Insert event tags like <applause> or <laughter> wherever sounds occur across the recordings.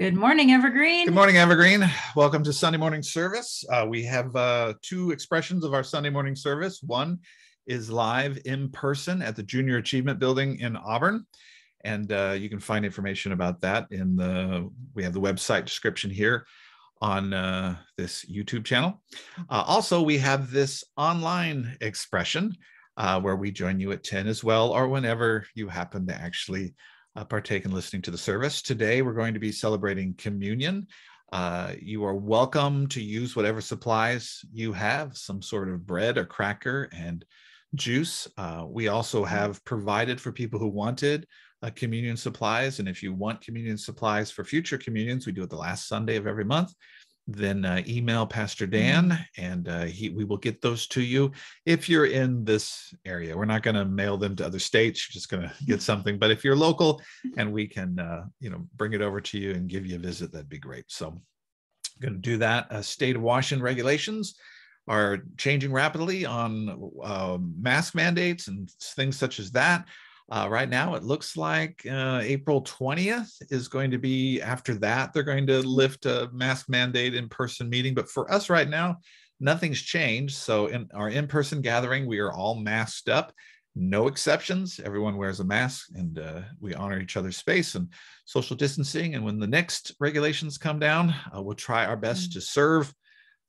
Good morning, Evergreen. Good morning, Evergreen. Welcome to Sunday morning service. Uh, we have uh, two expressions of our Sunday morning service. One is live in person at the Junior Achievement Building in Auburn. And uh, you can find information about that in the, we have the website description here on uh, this YouTube channel. Uh, also, we have this online expression uh, where we join you at 10 as well, or whenever you happen to actually uh, partake in listening to the service. Today, we're going to be celebrating communion. Uh, you are welcome to use whatever supplies you have, some sort of bread or cracker and juice. Uh, we also have provided for people who wanted uh, communion supplies. And if you want communion supplies for future communions, we do it the last Sunday of every month then uh, email Pastor Dan, mm-hmm. and uh, he we will get those to you if you're in this area. We're not going to mail them to other states. You're just going to get something. But if you're local, and we can uh, you know bring it over to you and give you a visit, that'd be great. So, I'm going to do that. Uh, state of Washington regulations are changing rapidly on uh, mask mandates and things such as that. Uh, right now, it looks like uh, April 20th is going to be after that. They're going to lift a mask mandate in person meeting. But for us right now, nothing's changed. So in our in person gathering, we are all masked up. No exceptions. Everyone wears a mask and uh, we honor each other's space and social distancing. And when the next regulations come down, uh, we'll try our best mm-hmm. to serve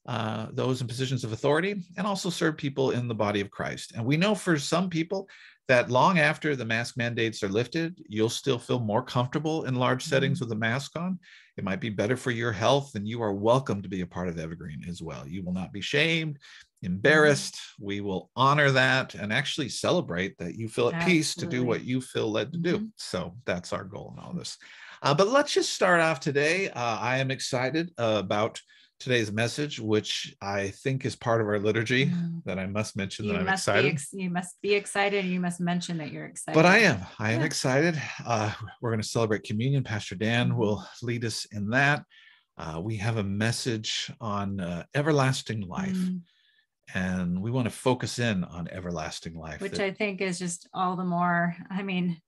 uh, those in positions of authority and also serve people in the body of Christ. And we know for some people, that long after the mask mandates are lifted, you'll still feel more comfortable in large settings mm-hmm. with a mask on. It might be better for your health, and you are welcome to be a part of Evergreen as well. You will not be shamed, mm-hmm. embarrassed. We will honor that and actually celebrate that you feel at Absolutely. peace to do what you feel led to do. Mm-hmm. So that's our goal in all this. Uh, but let's just start off today. Uh, I am excited uh, about today's message, which I think is part of our liturgy mm. that I must mention you that I'm excited. Ex- you must be excited. You must mention that you're excited. But I am. I am yeah. excited. Uh, we're going to celebrate communion. Pastor Dan mm-hmm. will lead us in that. Uh, we have a message on uh, everlasting life. Mm. And we want to focus in on everlasting life. Which that, I think is just all the more. I mean,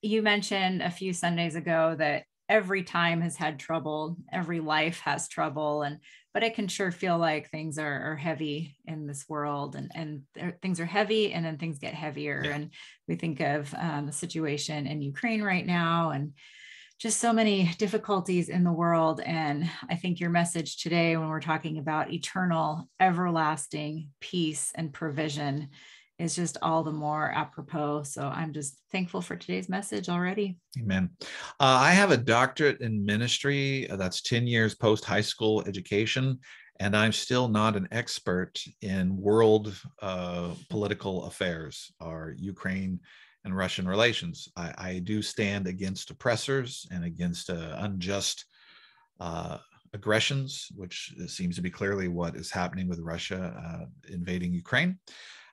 you mentioned a few Sundays ago that every time has had trouble every life has trouble and but i can sure feel like things are, are heavy in this world and and things are heavy and then things get heavier yeah. and we think of um, the situation in ukraine right now and just so many difficulties in the world and i think your message today when we're talking about eternal everlasting peace and provision is just all the more apropos. So I'm just thankful for today's message already. Amen. Uh, I have a doctorate in ministry. Uh, that's 10 years post high school education. And I'm still not an expert in world uh, political affairs or Ukraine and Russian relations. I, I do stand against oppressors and against uh, unjust uh, aggressions, which seems to be clearly what is happening with Russia uh, invading Ukraine.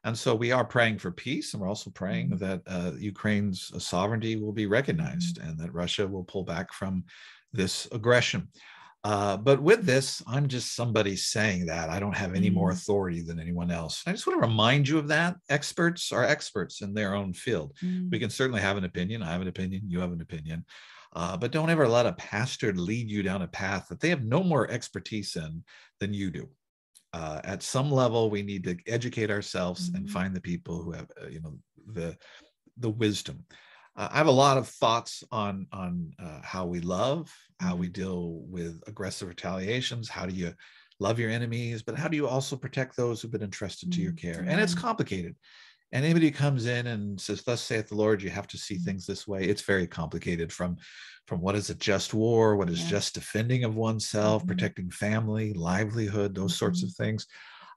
And so we are praying for peace, and we're also praying mm-hmm. that uh, Ukraine's uh, sovereignty will be recognized mm-hmm. and that Russia will pull back from this aggression. Uh, but with this, I'm just somebody saying that. I don't have any more mm-hmm. authority than anyone else. I just want to remind you of that. Experts are experts in their own field. Mm. We can certainly have an opinion. I have an opinion. You have an opinion. Uh, but don't ever let a pastor lead you down a path that they have no more expertise in than you do uh, at some level we need to educate ourselves mm-hmm. and find the people who have uh, you know the the wisdom uh, i have a lot of thoughts on on uh, how we love how we mm-hmm. deal with aggressive retaliations how do you love your enemies but how do you also protect those who've been entrusted to your mm-hmm. care and it's complicated and anybody comes in and says thus saith the lord you have to see mm-hmm. things this way it's very complicated from from what is a just war, what is yeah. just defending of oneself, mm-hmm. protecting family, livelihood, those mm-hmm. sorts of things.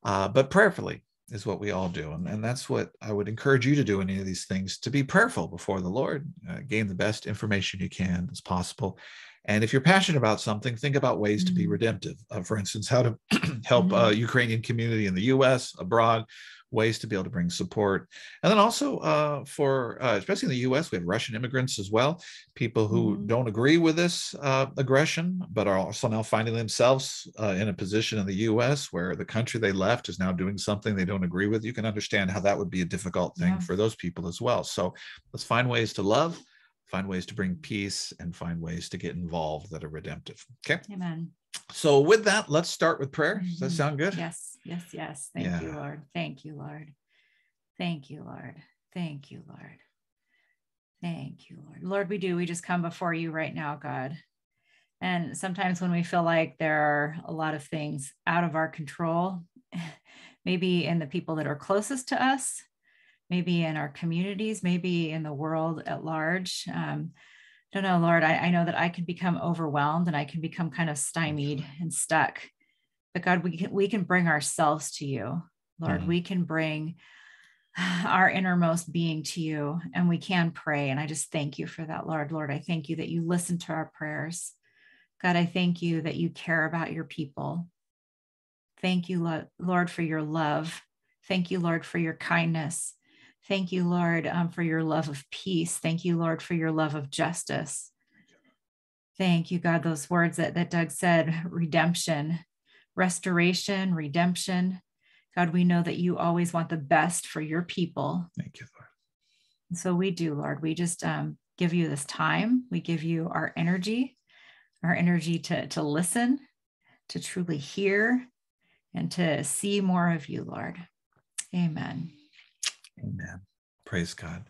Uh, but prayerfully is what we all do. And, and that's what I would encourage you to do in any of these things to be prayerful before the Lord, uh, gain the best information you can as possible. And if you're passionate about something, think about ways mm-hmm. to be mm-hmm. redemptive. Uh, for instance, how to <clears throat> help mm-hmm. uh, Ukrainian community in the U.S., abroad, ways to be able to bring support. And then also uh, for, uh, especially in the US, we have Russian immigrants as well, people who mm-hmm. don't agree with this uh, aggression, but are also now finding themselves uh, in a position in the US where the country they left is now doing something they don't agree with. You can understand how that would be a difficult thing yeah. for those people as well. So let's find ways to love find ways to bring peace, and find ways to get involved that are redemptive. Okay. Amen. So, with that, let's start with prayer. Does that Mhm. sound good? Yes, yes, yes. Thank you, Lord. Thank you, Lord. Thank you, Lord. Thank you, Lord. Thank you, Lord. Lord, we do. We just come before you right now, God. And sometimes when we feel like there are a lot of things out of our control, <laughs> maybe in the people that are closest to us, maybe in our communities, maybe in the world at large. Um, don't know, Lord, I, I know that I can become overwhelmed and I can become kind of stymied and stuck. But God, we can we can bring ourselves to you, Lord. Mhm. We can bring our innermost being to you and we can pray. And I just thank you for that, Lord. Lord, I thank you that you listen to our prayers. God, I thank you that you care about your people. Thank you, Lord, for your love. Thank you, Lord, for your kindness. Thank you, Lord, um, for your love of peace. Thank you, Lord, for your love of justice. Thank you, God, those words that, that Doug said redemption, restoration, redemption. God, we know that you always want the best for your people. Thank you, Lord. And so we do, Lord. We just um, give you this time. We give you our energy, our energy to, to listen, to truly hear, and to see more of you, Lord. Amen. Amen. Praise God.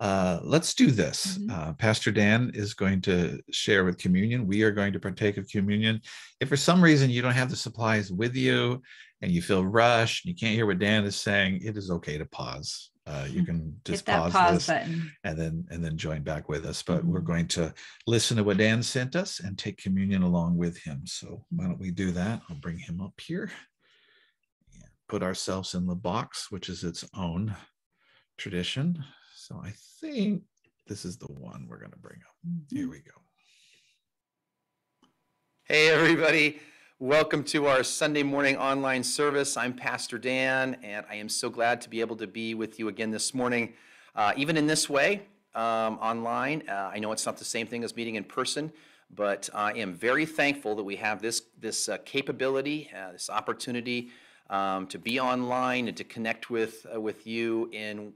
Uh, let's do this. Mhm. Uh, Pastor Dan is going to share with communion. We are going to partake of communion. If for some reason you don't have the supplies with you and you feel rushed, and you can't hear what Dan is saying, it is okay to pause. Uh, you Mhm. can just pause, pause this button. and then and then join back with us. But we're Mhm. going to listen to what Dan sent us and take communion along with him. So why don't we do that? I'll bring him up here put ourselves in the box, which is its own tradition. So I think this is the one we're going to bring up. Here we go. Hey, everybody. Welcome to our Sunday morning online service. I'm Pastor Dan, and I am so glad to be able to be with you again this morning, uh, even in this way, um, online. Uh, I know it's not the same thing as meeting in person, but I am very thankful that we have this, this uh, capability, uh, this opportunity um, to be online and to connect with, uh, with you in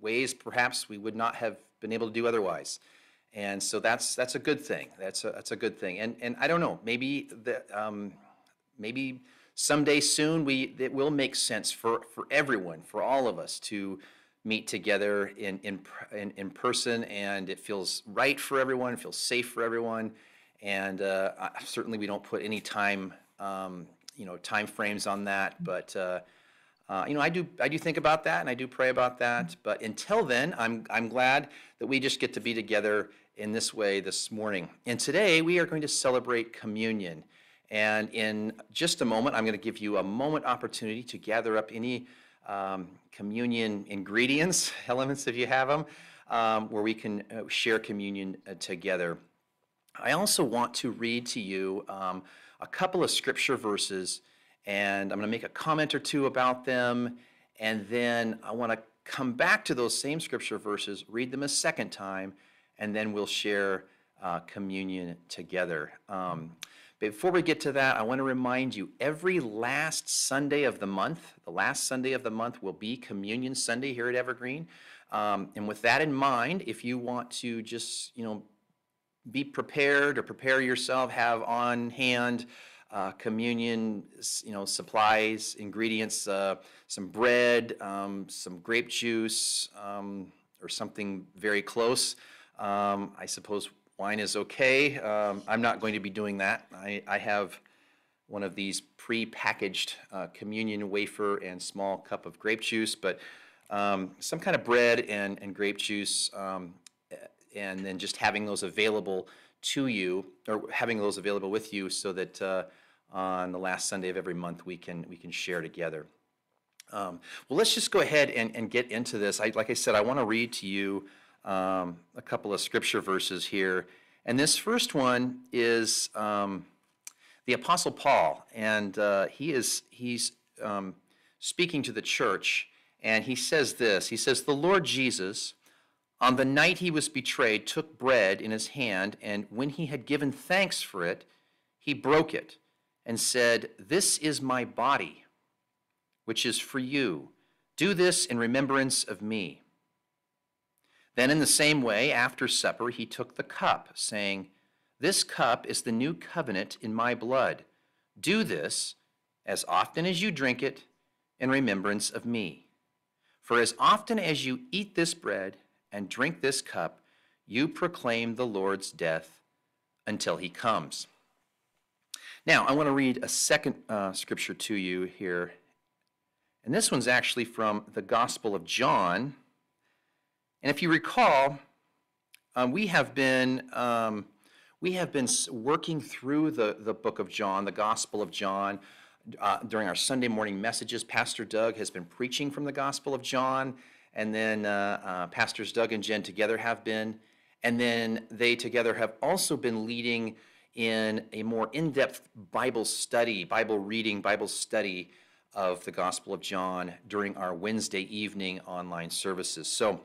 ways perhaps we would not have been able to do otherwise. And so that's, that's a good thing. That's a, that's a good thing. And, and I don't know, maybe the, um, maybe someday soon we, it will make sense for, for everyone, for all of us to meet together in, in, in, in person and it feels right for everyone, feels safe for everyone. And, uh, certainly we don't put any time, um, you know, timeframes on that, but, uh, uh, you know, I do, I do think about that and I do pray about that. But until then, I'm, I'm glad that we just get to be together in this way this morning. And today we are going to celebrate communion. And in just a moment, I'm going to give you a moment opportunity to gather up any um, communion ingredients, <laughs> elements if you have them, um, where we can uh, share communion uh, together. I also want to read to you um, a couple of scripture verses, and I'm going to make a comment or two about them, and then I want to come back to those same scripture verses, read them a second time, and then we'll share uh, communion together. Um, before we get to that, I want to remind you every last Sunday of the month, the last Sunday of the month will be Communion Sunday here at Evergreen. Um, and with that in mind, if you want to just, you know, be prepared or prepare yourself, have on hand uh, communion, you know, supplies, ingredients, uh, some bread, um, some grape juice, um, or something very close. Um, I suppose wine is okay. Um, I'm not going to be doing that. I, I have one of these pre-packaged uh, communion wafer and small cup of grape juice, but um, some kind of bread and, and grape juice, um, and then just having those available to you, or having those available with you, so that uh, on the last Sunday of every month we can we can share together. Um, well, let's just go ahead and, and get into this. I, like I said, I want to read to you um, a couple of scripture verses here, and this first one is um, the Apostle Paul, and uh, he is he's um, speaking to the church, and he says this. He says, "The Lord Jesus." On the night he was betrayed, took bread in his hand, and when he had given thanks for it, he broke it and said, This is my body, which is for you. Do this in remembrance of me. Then, in the same way, after supper, he took the cup, saying, This cup is the new covenant in my blood. Do this as often as you drink it in remembrance of me. For as often as you eat this bread and drink this cup, you proclaim the Lord's death until he comes. Now, I want to read a second uh, scripture to you here. And this one's actually from the Gospel of John. And if you recall, um, we have been um, we have been working through the, the book of John, the Gospel of John, uh, during our Sunday morning messages. Pastor Doug has been preaching from the Gospel of John, and then uh, uh, Pastors Doug and Jen together have been, and then they together have also been leading in a more in-depth Bible study, Bible reading, Bible study of the Gospel of John during our Wednesday evening online services. So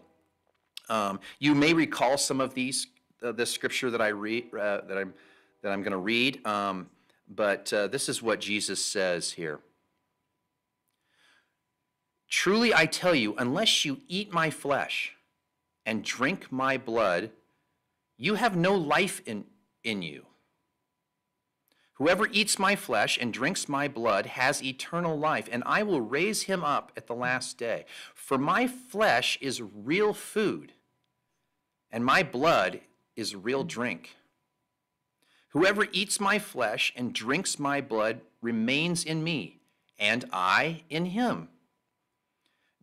um, you may recall some of these, uh, the scripture that I read, uh, that I'm, that I'm going to read, um, but uh, this is what Jesus says here. Truly I tell you, unless you eat my flesh and drink my blood, you have no life in, in you. Whoever eats my flesh and drinks my blood has eternal life, and I will raise him up at the last day. For my flesh is real food, and my blood is real drink. Whoever eats my flesh and drinks my blood remains in me, and I in him.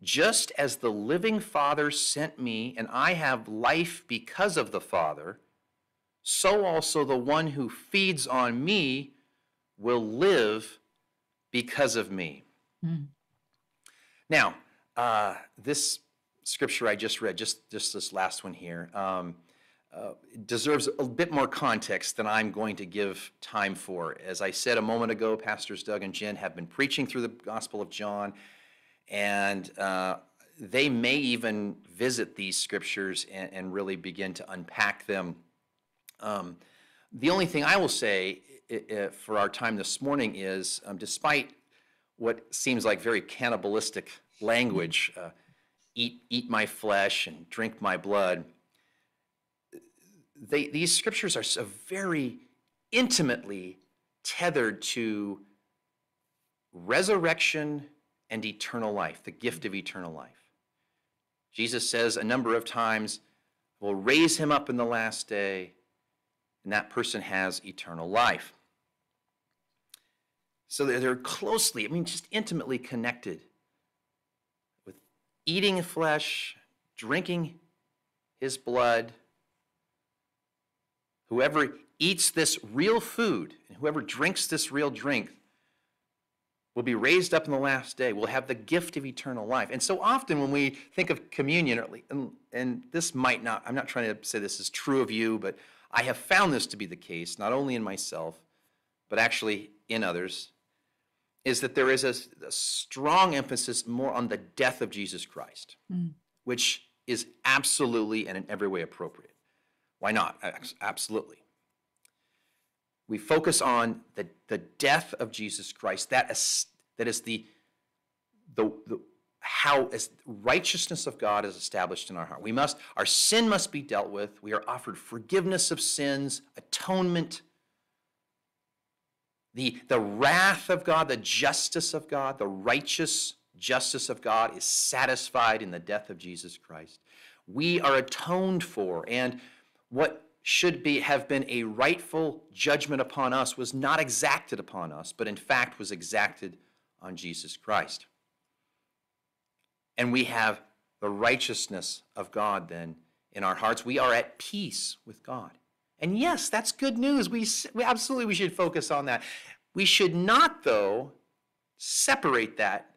Just as the living Father sent me, and I have life because of the Father so also the one who feeds on me will live because of me. Mm. Now, uh, this scripture I just read, just, just this last one here, um, uh, deserves a bit more context than I'm going to give time for. As I said a moment ago, Pastors Doug and Jen have been preaching through the Gospel of John, and uh, they may even visit these scriptures and, and really begin to unpack them. Um, the only thing I will say for our time this morning is, um, despite what seems like very cannibalistic language, uh, eat, eat my flesh and drink my blood, they, these scriptures are so very intimately tethered to resurrection and eternal life, the gift of eternal life. Jesus says a number of times, We'll raise him up in the last day and that person has eternal life. So they're closely, I mean, just intimately connected with eating flesh, drinking his blood. Whoever eats this real food and whoever drinks this real drink will be raised up in the last day, will have the gift of eternal life. And so often when we think of communion, and, and this might not, I'm not trying to say this is true of you, but I have found this to be the case, not only in myself, but actually in others, is that there is a, a strong emphasis more on the death of Jesus Christ, mm. which is absolutely and in every way appropriate. Why not? Absolutely. We focus on the, the death of Jesus Christ. That is, that is the, the, the, how as righteousness of God is established in our heart. We must, our sin must be dealt with. We are offered forgiveness of sins, atonement, the, the wrath of God, the justice of God, the righteous justice of God is satisfied in the death of Jesus Christ. We are atoned for, and what should be have been a rightful judgment upon us was not exacted upon us, but in fact was exacted on Jesus Christ and we have the righteousness of God then in our hearts. We are at peace with God. And yes, that's good news. We, we absolutely we should focus on that. We should not, though, separate that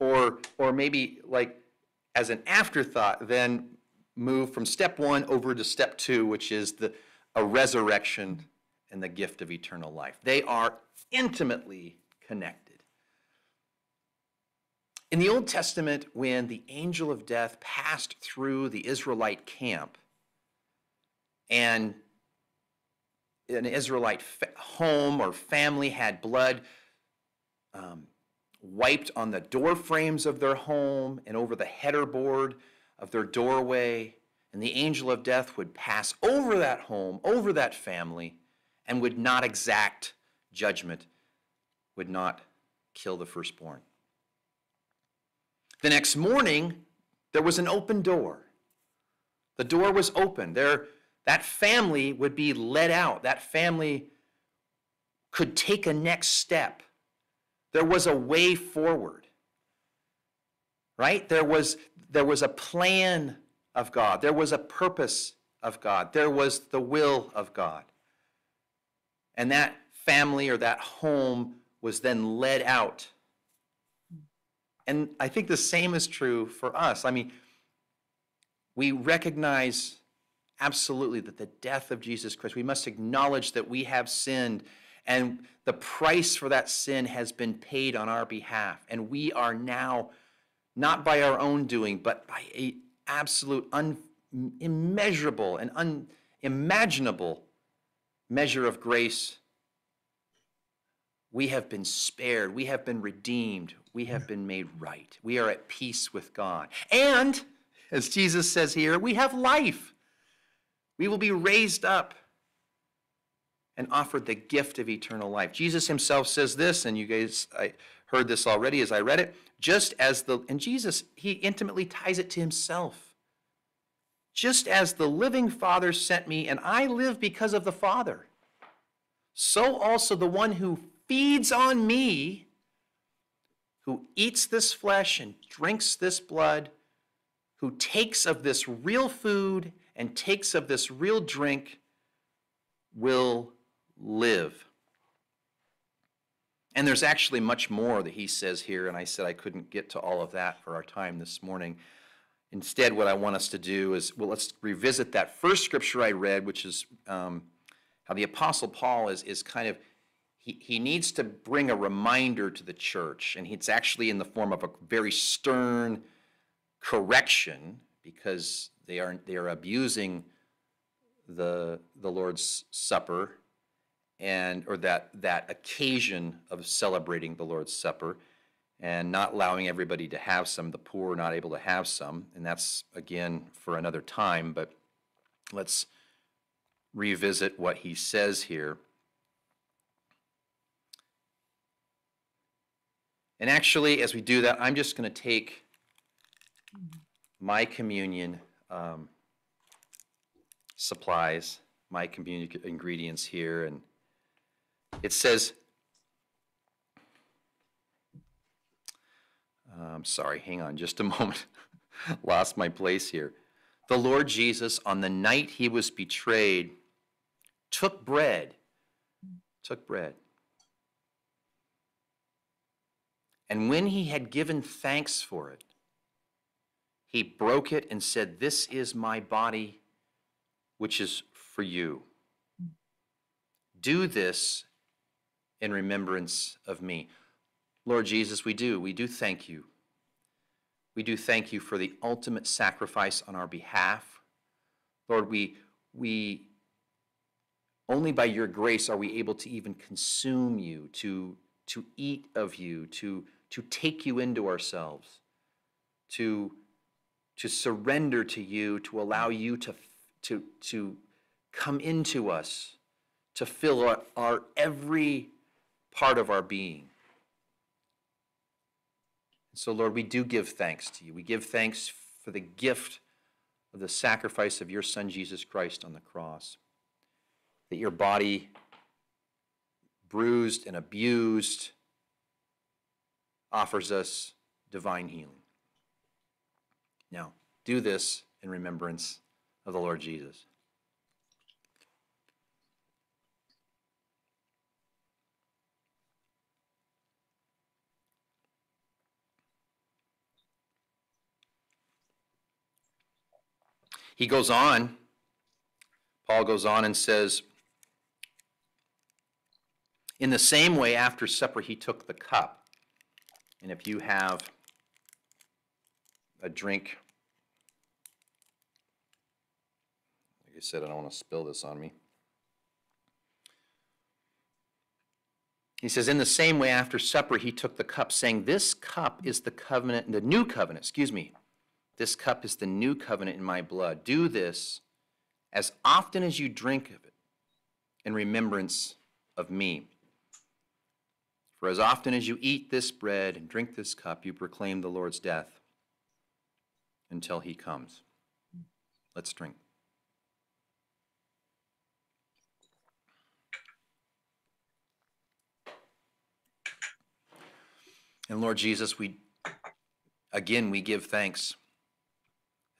or or maybe like as an afterthought then move from step one over to step two, which is the a resurrection and the gift of eternal life. They are intimately connected. In the Old Testament, when the angel of death passed through the Israelite camp and an Israelite home or family had blood um, wiped on the door frames of their home and over the header board of their doorway, and the angel of death would pass over that home, over that family, and would not exact judgment, would not kill the firstborn. The next morning, there was an open door. The door was open. There, that family would be let out. That family could take a next step. There was a way forward. Right? There was, there was a plan of God. There was a purpose of God. There was the will of God. And that family or that home was then led out. And I think the same is true for us. I mean, we recognize absolutely that the death of Jesus Christ, we must acknowledge that we have sinned and the price for that sin has been paid on our behalf. And we are now, not by our own doing, but by a absolute, unimmeasurable, and unimaginable measure of grace. We have been spared. We have been redeemed. We have been made right. We are at peace with God. And, as Jesus says here, we have life. We will be raised up and offered the gift of eternal life. Jesus himself says this, and you guys I heard this already as I read it, just as the, and Jesus, he intimately ties it to himself. Just as the living Father sent me, and I live because of the Father, so also the one who feeds on me, who eats this flesh and drinks this blood, who takes of this real food and takes of this real drink, will live. And there's actually much more that he says here, and I said I couldn't get to all of that for our time this morning. Instead, what I want us to do is, well, let's revisit that first scripture I read, which is um, how the Apostle Paul is, is kind of, he, he needs to bring a reminder to the church, and it's actually in the form of a very stern correction because they are, they are abusing the, the Lord's Supper and or that that occasion of celebrating the Lord's Supper and not allowing everybody to have some, the poor not able to have some, and that's again for another time, but let's revisit what he says here. And actually, as we do that, I'm just going to take my communion um, supplies, my communion ingredients here, and it says, I'm um, sorry, hang on just a <laughs> moment. Lost my place here. The Lord Jesus, on the night he was betrayed, took bread, took bread. And when he had given thanks for it, he broke it and said, This is my body, which is for you. Do this in remembrance of me. Lord Jesus, we do. We do thank you. We do thank you for the ultimate sacrifice on our behalf. Lord, we, we only by your grace are we able to even consume you, to, to eat of you, to, to take you into ourselves, to, to surrender to you, to allow you to, to, to come into us, to fill our, our every part of our being. And So, Lord, we do give thanks to you. We give thanks for the gift of the sacrifice of your Son, Jesus Christ, on the cross. That your body, bruised and abused, offers us divine healing. Now, do this in remembrance of the Lord Jesus. He goes on, Paul goes on and says, In the same way, after supper, he took the cup. And if you have a drink, like I said, I don't want to spill this on me. He says, In the same way, after supper, he took the cup, saying, This cup is the covenant, the new covenant, excuse me, This cup is the new covenant in my blood. Do this as often as you drink of it in remembrance of me. For as often as you eat this bread and drink this cup, you proclaim the Lord's death until he comes. Let's drink. And Lord Jesus, we again we give thanks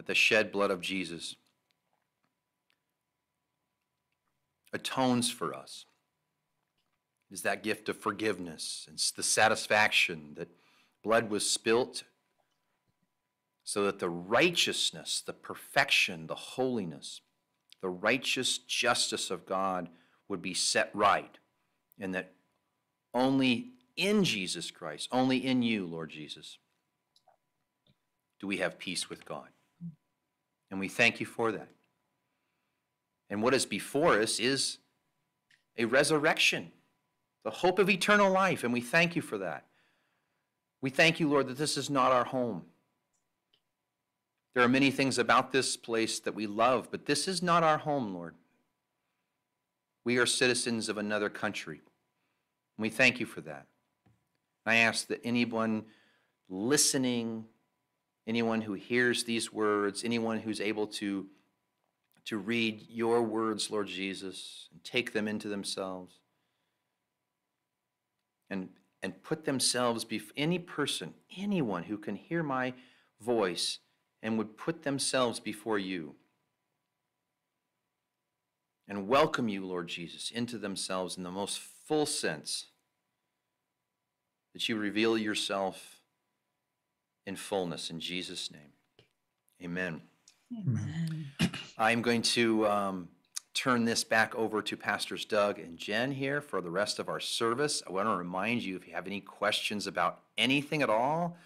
the shed blood of Jesus atones for us. It is that gift of forgiveness. It's the satisfaction that blood was spilt so that the righteousness, the perfection, the holiness, the righteous justice of God would be set right, and that only in Jesus Christ, only in you, Lord Jesus, do we have peace with God. And we thank you for that. And what is before us is a resurrection, the hope of eternal life, and we thank you for that. We thank you, Lord, that this is not our home. There are many things about this place that we love, but this is not our home, Lord. We are citizens of another country. And we thank you for that. I ask that anyone listening, anyone who hears these words, anyone who's able to, to read your words, Lord Jesus, and take them into themselves, and, and put themselves before any person, anyone who can hear my voice and would put themselves before you and welcome you, Lord Jesus, into themselves in the most full sense that you reveal yourself in fullness in Jesus' name. Amen. Amen. I'm going to um, turn this back over to Pastors Doug and Jen here for the rest of our service. I want to remind you if you have any questions about anything at all,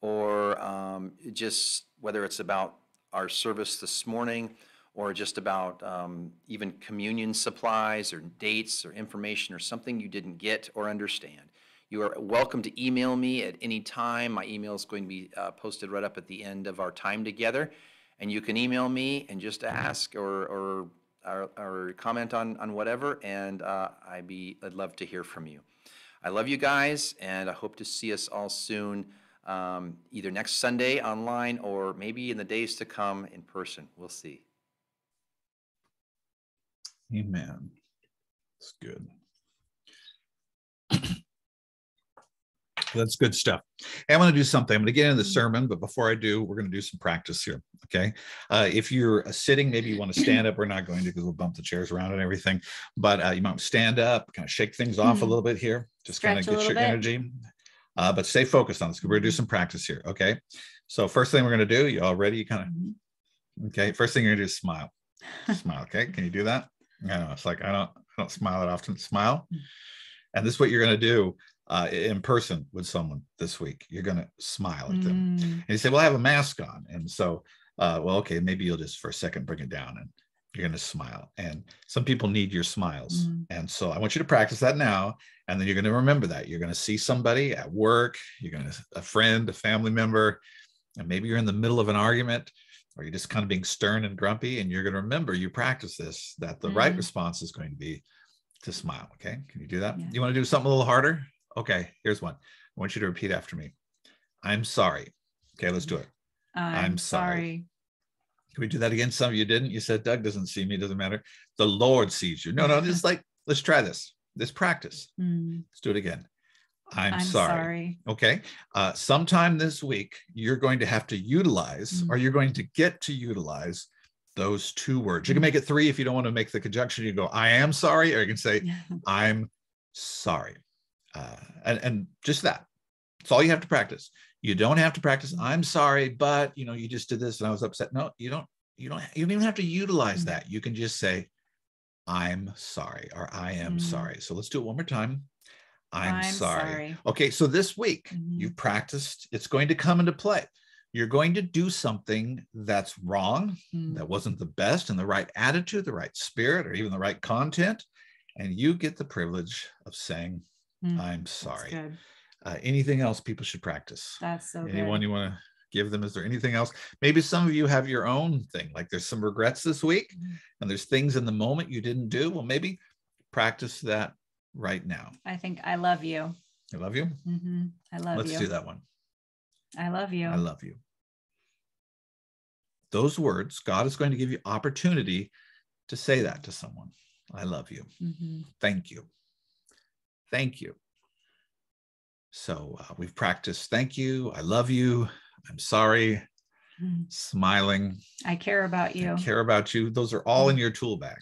or um, just whether it's about our service this morning or just about um, even communion supplies or dates or information or something you didn't get or understand. You are welcome to email me at any time. My email is going to be uh, posted right up at the end of our time together. And you can email me and just ask or, or, or, or comment on, on whatever, and uh, I'd, be, I'd love to hear from you. I love you guys, and I hope to see us all soon, um, either next Sunday online or maybe in the days to come in person. We'll see. Amen. It's good. That's good stuff. Hey, I want to do something. I'm going to get into the sermon, but before I do, we're going to do some practice here. Okay. Uh, if you're sitting, maybe you want to stand up. We're not going to because we'll bump the chairs around and everything, but uh, you might stand up, kind of shake things off Mhm. a little bit here, just kind of get your bit. energy. Uh, but stay focused on this because we're going to do some practice here. Okay. So, first thing we're going to do, you all ready? You kind of, okay. First thing you're going to do is smile. <laughs> smile. Okay. Can you do that? I know. It's like, I don't, I don't smile that often. Smile. And this is what you're going to do uh, in person with someone this week. You're going to smile at them. Mm. And you say, Well, I have a mask on. And so, uh, well, okay, maybe you'll just for a second bring it down and you're going to smile. And some people need your smiles. Mhm. And so I want you to practice that now. And then you're going to remember that. You're going to see somebody at work, you're going to, a friend, a family member, and maybe you're in the middle of an argument or you're just kind of being stern and grumpy. And you're going to remember you practice this, that the right Mhm. response is going to be to smile. Okay. Can you do that? Yeah. You want to do something a little harder? Okay. Here's one. I want you to repeat after me. I'm sorry. Okay. Let's do it. I'm, sorry. sorry. Can we do that again? Some of you didn't. You said Doug doesn't see me. Doesn't matter. The Lord sees you. No, no. Just like let's try this. This practice. Mm. Let's do it again. I'm, I'm sorry. sorry. Okay. Uh, sometime this week, you're going to have to utilize, Mm. or you're going to get to utilize those two words. You can Mm. make it three if you don't want to make the conjunction. You go, I am sorry, or you can say, <laughs> I'm sorry. Uh, and, and just that. It's all you have to practice. You don't have to practice, I'm sorry, but you know, you just did this and I was upset. No, you don't, you don't, you don't even have to utilize that. You can just say, I'm sorry, or I am Mm. sorry. So let's do it one more time. I'm, I'm sorry. sorry. Okay, so this week Mhm. you've practiced, it's going to come into play. You're going to do something that's wrong, Mm. that wasn't the best, and the right attitude, the right spirit, or even the right content. And you get the privilege of saying, Mm. I'm sorry. Uh, anything else people should practice? That's so Anyone good. you want to give them. Is there anything else? Maybe some of you have your own thing, like there's some regrets this week Mhm. and there's things in the moment you didn't do. Well, maybe practice that right now. I think I love you. I love you. hmm I love you. Let's do that one. I love you. I love you. Those words, God is going to give you opportunity to say that to someone. I love you. Mhm. Thank you. Thank you. So uh, we've practiced thank you. I love you. I'm sorry. Mhm. Smiling. I care about you. I care about you. Those are all in your tool bag.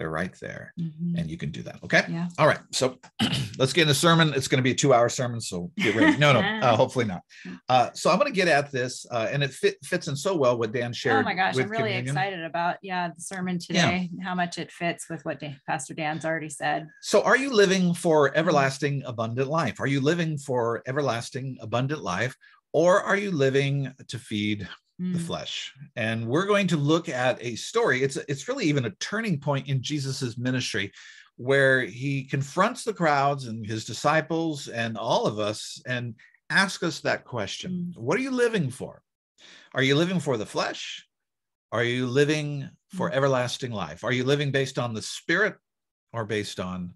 They're right there. Mhm. And you can do that. Okay. Yeah. All right. So <clears throat> let's get in the sermon. It's going to be a two hour sermon. So get ready. No, no, <laughs> uh, hopefully not. Uh, so I'm going to get at this. Uh, and it fit, fits in so well what Dan shared. Oh my gosh, I'm really communion. excited about yeah the sermon Yeah. today. How much it fits with what Dan, Pastor Dan's already said. So, are you living for Mm-hmm. everlasting abundant life? Are you living for everlasting abundant life, or are you living to feed the Mm. flesh? And we're going to look at a story. It's it's really even a turning point in Jesus's ministry, where he confronts the crowds and his disciples and all of us, and ask us that question: What are you living for? Are you living for the flesh? Are you living for Mm. everlasting life? Are you living based on the spirit or based on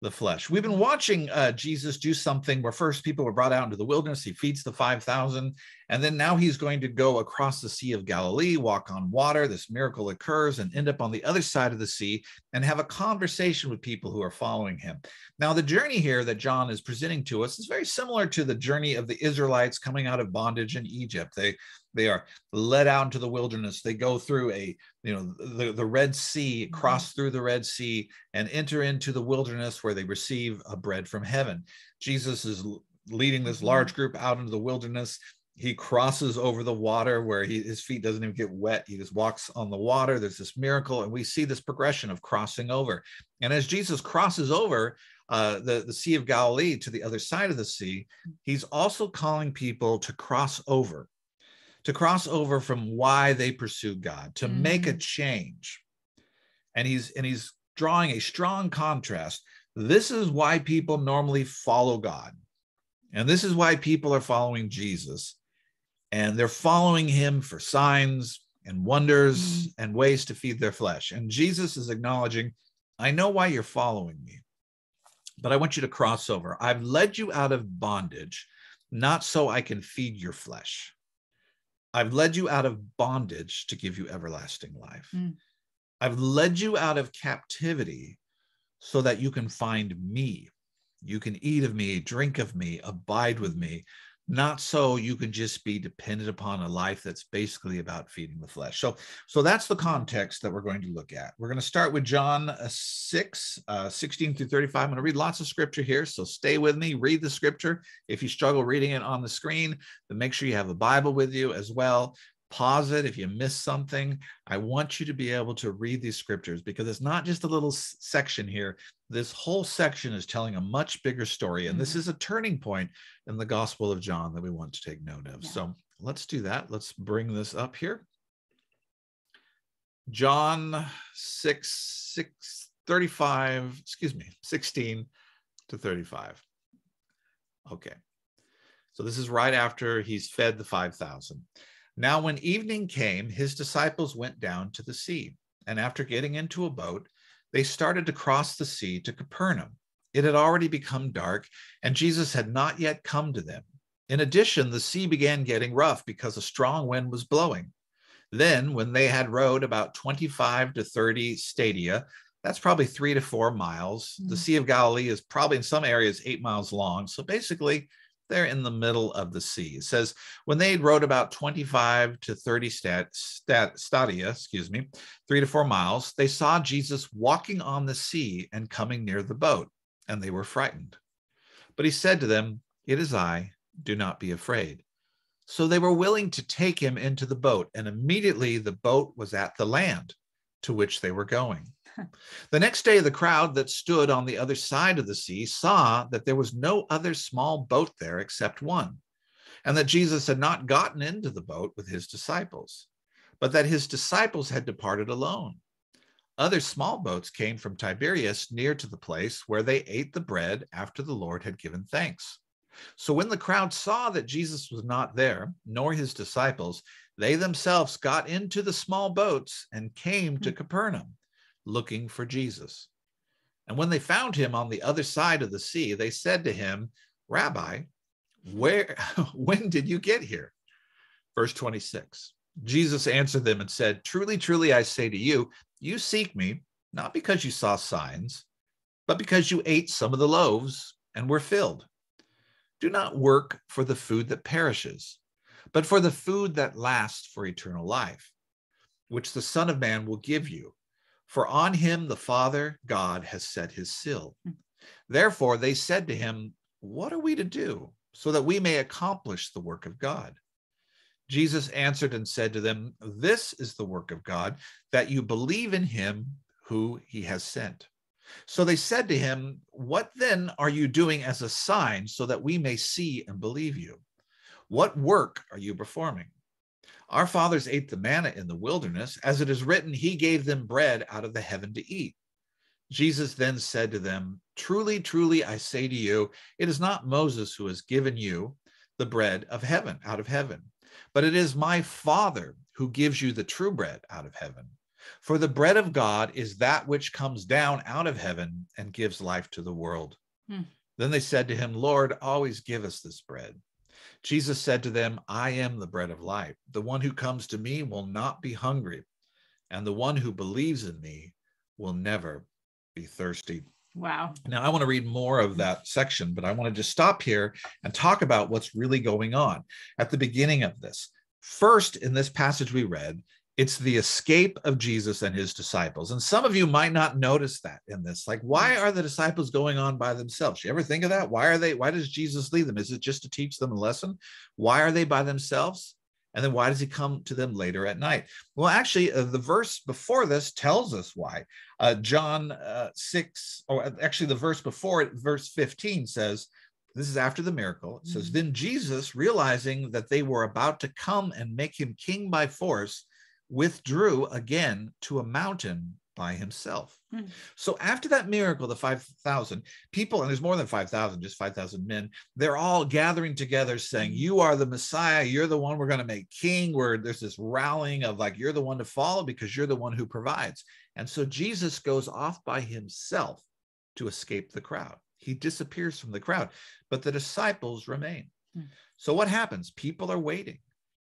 the flesh? We've been watching uh, Jesus do something where first people were brought out into the wilderness, he feeds the 5,000, and then now he's going to go across the Sea of Galilee, walk on water. This miracle occurs and end up on the other side of the sea and have a conversation with people who are following him. Now, the journey here that John is presenting to us is very similar to the journey of the Israelites coming out of bondage in Egypt. They they are led out into the wilderness. They go through a, you know, the, the Red Sea, mm-hmm. cross through the Red Sea, and enter into the wilderness where they receive a bread from heaven. Jesus is leading this mm-hmm. large group out into the wilderness. He crosses over the water where he, his feet doesn't even get wet. He just walks on the water. There's this miracle, and we see this progression of crossing over. And as Jesus crosses over uh, the, the Sea of Galilee to the other side of the sea, mm-hmm. he's also calling people to cross over to cross over from why they pursue God, to make a mm-hmm. change. And he's and he's drawing a strong contrast. This is why people normally follow God. And this is why people are following Jesus. And they're following him for signs and wonders mm-hmm. and ways to feed their flesh. And Jesus is acknowledging, I know why you're following me, but I want you to cross over. I've led you out of bondage, not so I can feed your flesh. I've led you out of bondage to give you everlasting life. Mm. I've led you out of captivity so that you can find me. You can eat of me, drink of me, abide with me, not so you can just be dependent upon a life that's basically about feeding the flesh. So, so that's the context that we're going to look at. We're going to start with John uh, 6, uh, 16 through 35. I'm going to read lots of scripture here. So stay with me, read the scripture. If you struggle reading it on the screen, then make sure you have a Bible with you as well. Pause it if you miss something. I want you to be able to read these scriptures because it's not just a little section here. This whole section is telling a much bigger story. And this Mhm. is a turning point in the Gospel of John that we want to take note of. Yeah. So let's do that. Let's bring this up here. John 6, 6, 35, excuse me, 16 to 35. Okay. So this is right after he's fed the 5,000. Now, when evening came, his disciples went down to the sea, and after getting into a boat, they started to cross the sea to Capernaum. It had already become dark, and Jesus had not yet come to them. In addition, the sea began getting rough because a strong wind was blowing. Then, when they had rowed about 25 to 30 stadia, that's probably three to four miles. The Mm. Sea of Galilee is probably in some areas eight miles long. So basically, they're in the middle of the sea. It says, when they rowed about 25 to 30 stat, stat, stadia, excuse me, three to four miles, they saw Jesus walking on the sea and coming near the boat, and they were frightened. But he said to them, It is I, do not be afraid. So they were willing to take him into the boat, and immediately the boat was at the land to which they were going. <laughs> The next day, the crowd that stood on the other side of the sea saw that there was no other small boat there except one, and that Jesus had not gotten into the boat with his disciples, but that his disciples had departed alone. Other small boats came from Tiberias near to the place where they ate the bread after the Lord had given thanks. So when the crowd saw that Jesus was not there, nor his disciples, they themselves got into the small boats and came to hmm. Capernaum looking for Jesus. And when they found him on the other side of the sea, they said to him, Rabbi, where <laughs> when did you get here? Verse 26. Jesus answered them and said, Truly, truly, I say to you, you seek me not because you saw signs, but because you ate some of the loaves and were filled. Do not work for the food that perishes, but for the food that lasts for eternal life, which the Son of Man will give you. For on him the Father God has set his seal. Hmm. Therefore, they said to him, What are we to do so that we may accomplish the work of God? Jesus answered and said to them, This is the work of God, that you believe in him who he has sent. So they said to him, What then are you doing as a sign so that we may see and believe you? What work are you performing? Our fathers ate the manna in the wilderness, as it is written, He gave them bread out of the heaven to eat. Jesus then said to them, Truly, truly, I say to you, it is not Moses who has given you the bread of heaven, out of heaven, but it is my Father who gives you the true bread out of heaven. For the bread of God is that which comes down out of heaven and gives life to the world. Hmm. Then they said to him, Lord, always give us this bread. Jesus said to them, I am the bread of life. The one who comes to me will not be hungry, and the one who believes in me will never be thirsty. Wow. Now, I want to read more of that section, but I want to just stop here and talk about what's really going on at the beginning of this. First, in this passage we read, it's the escape of Jesus and his disciples. And some of you might not notice that in this. Like, why are the disciples going on by themselves? You ever think of that? Why are they, why does Jesus leave them? Is it just to teach them a lesson? Why are they by themselves? And then why does he come to them later at night? Well, actually, uh, the verse before this tells us why. Uh, John uh, 6, or uh, actually, the verse before it, verse 15 says, this is after the miracle. It says, mm-hmm. Then Jesus, realizing that they were about to come and make him king by force, withdrew again to a mountain by himself. Hmm. So after that miracle, the 5,000 people, and there's more than 5,000, just 5,000 men, they're all gathering together saying, hmm. You are the Messiah. You're the one we're going to make king. Where there's this rallying of like, You're the one to follow because you're the one who provides. And so Jesus goes off by himself to escape the crowd. He disappears from the crowd, but the disciples remain. Hmm. So what happens? People are waiting.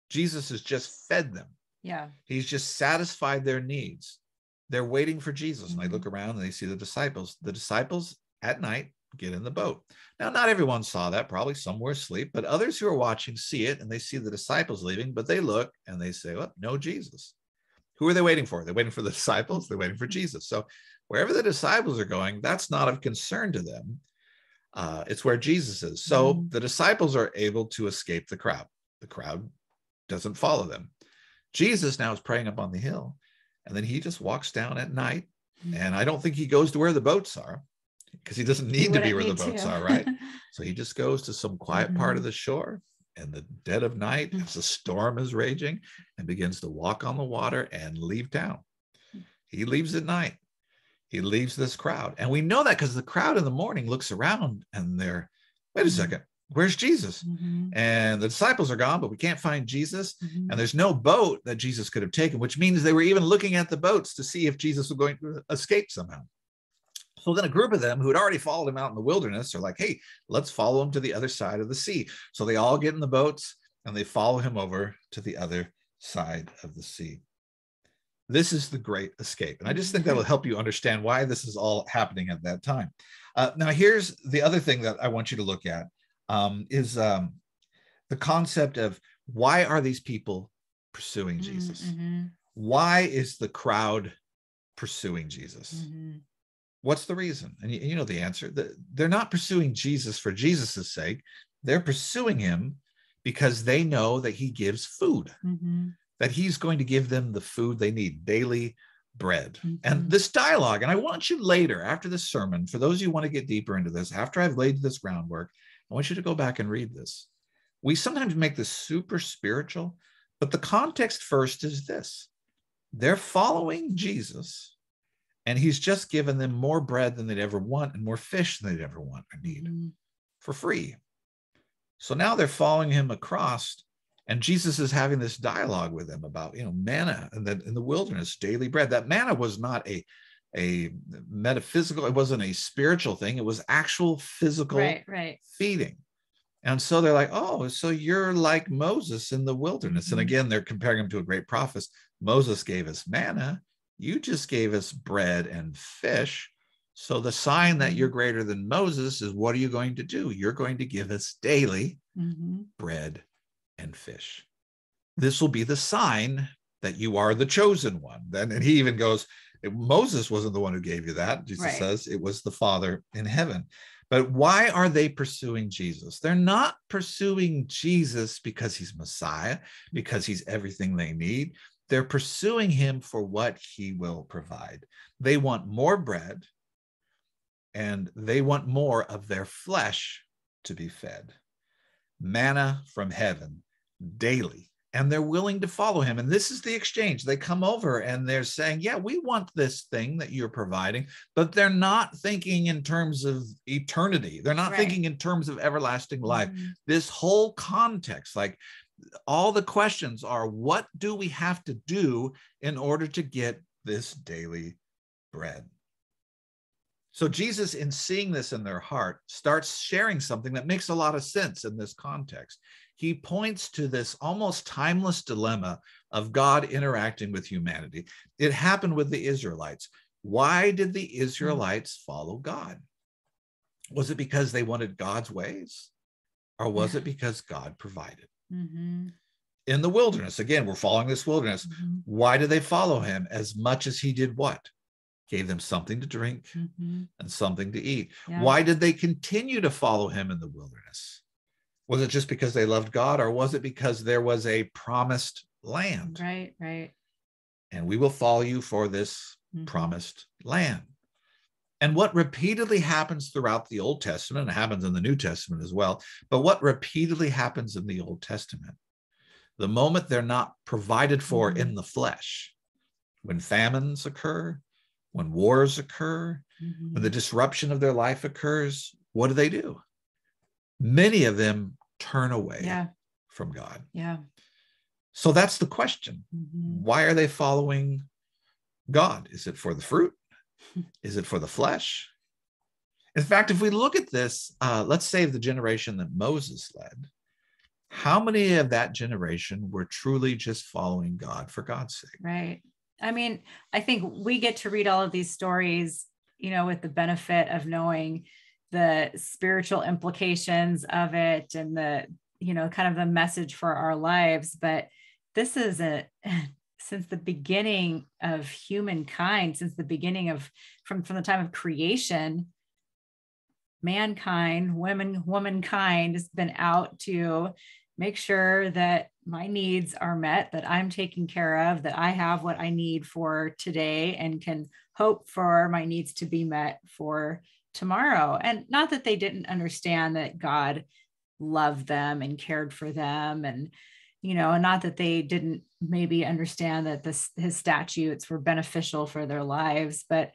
Jesus has just fed them. Yeah. He's just satisfied their needs. They're waiting for Jesus. Mm-hmm. And they look around and they see the disciples. The disciples at night get in the boat. Now, not everyone saw that, probably some were asleep, but others who are watching see it and they see the disciples leaving, but they look and they say, Well, no Jesus. Who are they waiting for? They're waiting for the <laughs> disciples, they're waiting for Jesus. So wherever the disciples are going, that's not of concern to them. Uh, it's where Jesus is. So mm-hmm. the disciples are able to escape the crowd. The crowd doesn't follow them. Jesus now is praying up on the hill, and then he just walks down at night. Hmm. And I don't think he goes to where the boats are because he doesn't need to be where the boats to. are, right? <laughs> so he just goes to some quiet mm-hmm. part of mm-hmm. the shore in the dead of night as the storm is raging and begins to walk on the water and leave town. He leaves at night. He leaves this crowd. And we know that because the crowd in the morning looks around and they're, wait a mm-hmm. second, where's Jesus? Mm-hmm. And the disciples are gone, but we can't find Jesus. Mm-hmm. And there's no boat that Jesus could have taken, which means they were even looking at the boats to see if Jesus was going to escape somehow. So then a group of them who had already followed him out in the wilderness are like, hey, let's follow him to the other side of the sea. So they all get in the boats and they follow him over to the other side of the sea. This is the great escape. And I just think that will help you understand why this is all happening at that time. Uh, now, here's the other thing that I want you to look at um, is um, the concept of why are these people pursuing Jesus? Mm-hmm. Why is the crowd pursuing Jesus? Mm-hmm. What's the reason? And you, you know the answer. They're not pursuing Jesus for Jesus's sake. They're pursuing him because they know that he gives food, mm-hmm. that he's going to give them the food they need daily bread. Mm-hmm. And this dialogue, and I want you later after this sermon, for those of you who want to get deeper into this, after I've laid this groundwork, I want you to go back and read this. We sometimes make this super spiritual, but the context first is this they're following Jesus, and he's just given them more bread than they'd ever want and more fish than they'd ever want or need mm-hmm. for free. So now they're following him across, and Jesus is having this dialogue with them about, you know, manna and then in the wilderness, daily bread. That manna was not a a metaphysical, it wasn't a spiritual thing, it was actual physical right, right. feeding. And so they're like, oh, so you're like Moses in the wilderness. And Mhm. again, they're comparing him to a great prophet. Moses gave us manna. You just gave us bread and fish. So the sign that you're greater than Moses is what are you going to do? You're going to give us daily Mhm. bread and fish. This will be the sign that you are the chosen one. Then, and he even goes, Moses wasn't the one who gave you that. Jesus Right. says it was the Father in heaven. But why are they pursuing Jesus? They're not pursuing Jesus because he's Messiah, because he's everything they need. They're pursuing him for what he will provide. They want more bread and they want more of their flesh to be fed. Manna from heaven daily. And they're willing to follow him. And this is the exchange. They come over and they're saying, Yeah, we want this thing that you're providing, but they're not thinking in terms of eternity. They're not Right. thinking in terms of everlasting life. Mhm. This whole context, like all the questions are, What do we have to do in order to get this daily bread? So Jesus, in seeing this in their heart, starts sharing something that makes a lot of sense in this context. He points to this almost timeless dilemma of God interacting with humanity. It happened with the Israelites. Why did the Israelites follow God? Was it because they wanted God's ways? Or was it because God provided? Mhm. In the wilderness, again, we're following this wilderness. Mhm. Why did they follow him as much as he did what? Gave them something to drink, Mhm. and something to eat. Yeah. Why did they continue to follow him in the wilderness? Was it just because they loved God, or was it because there was a promised land? Right, right. And we will follow you for this Mhm. promised land. And what repeatedly happens throughout the Old Testament, and happens in the New Testament as well, but what repeatedly happens in the Old Testament, the moment they're not provided for Mhm. in the flesh, when famines occur, when wars occur, Mhm. when the disruption of their life occurs, what do they do? Many of them turn away Yeah, from God. yeah. So that's the question. Mhm. Why are they following God? Is it for the fruit? <laughs> Is it for the flesh? In fact, if we look at this, uh, let's say the generation that Moses led, how many of that generation were truly just following God for God's sake? Right. I mean, I think we get to read all of these stories, you know, with the benefit of knowing the spiritual implications of it and the, you know, kind of the message for our lives. But this is a, <laughs> since the beginning of humankind, since the beginning of, from, from the time of creation, mankind, women, womankind has been out to make sure that my needs are met, that I'm taken care of, that I have what I need for today and can hope for my needs to be met for tomorrow. And not that they didn't understand that God loved them and cared for them and you know and not that they didn't maybe understand that this his statutes were beneficial for their lives but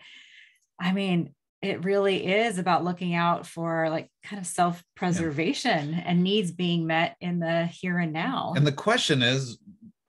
i mean it really is about looking out for like kind of self-preservation and needs being met in the here and now And the question is,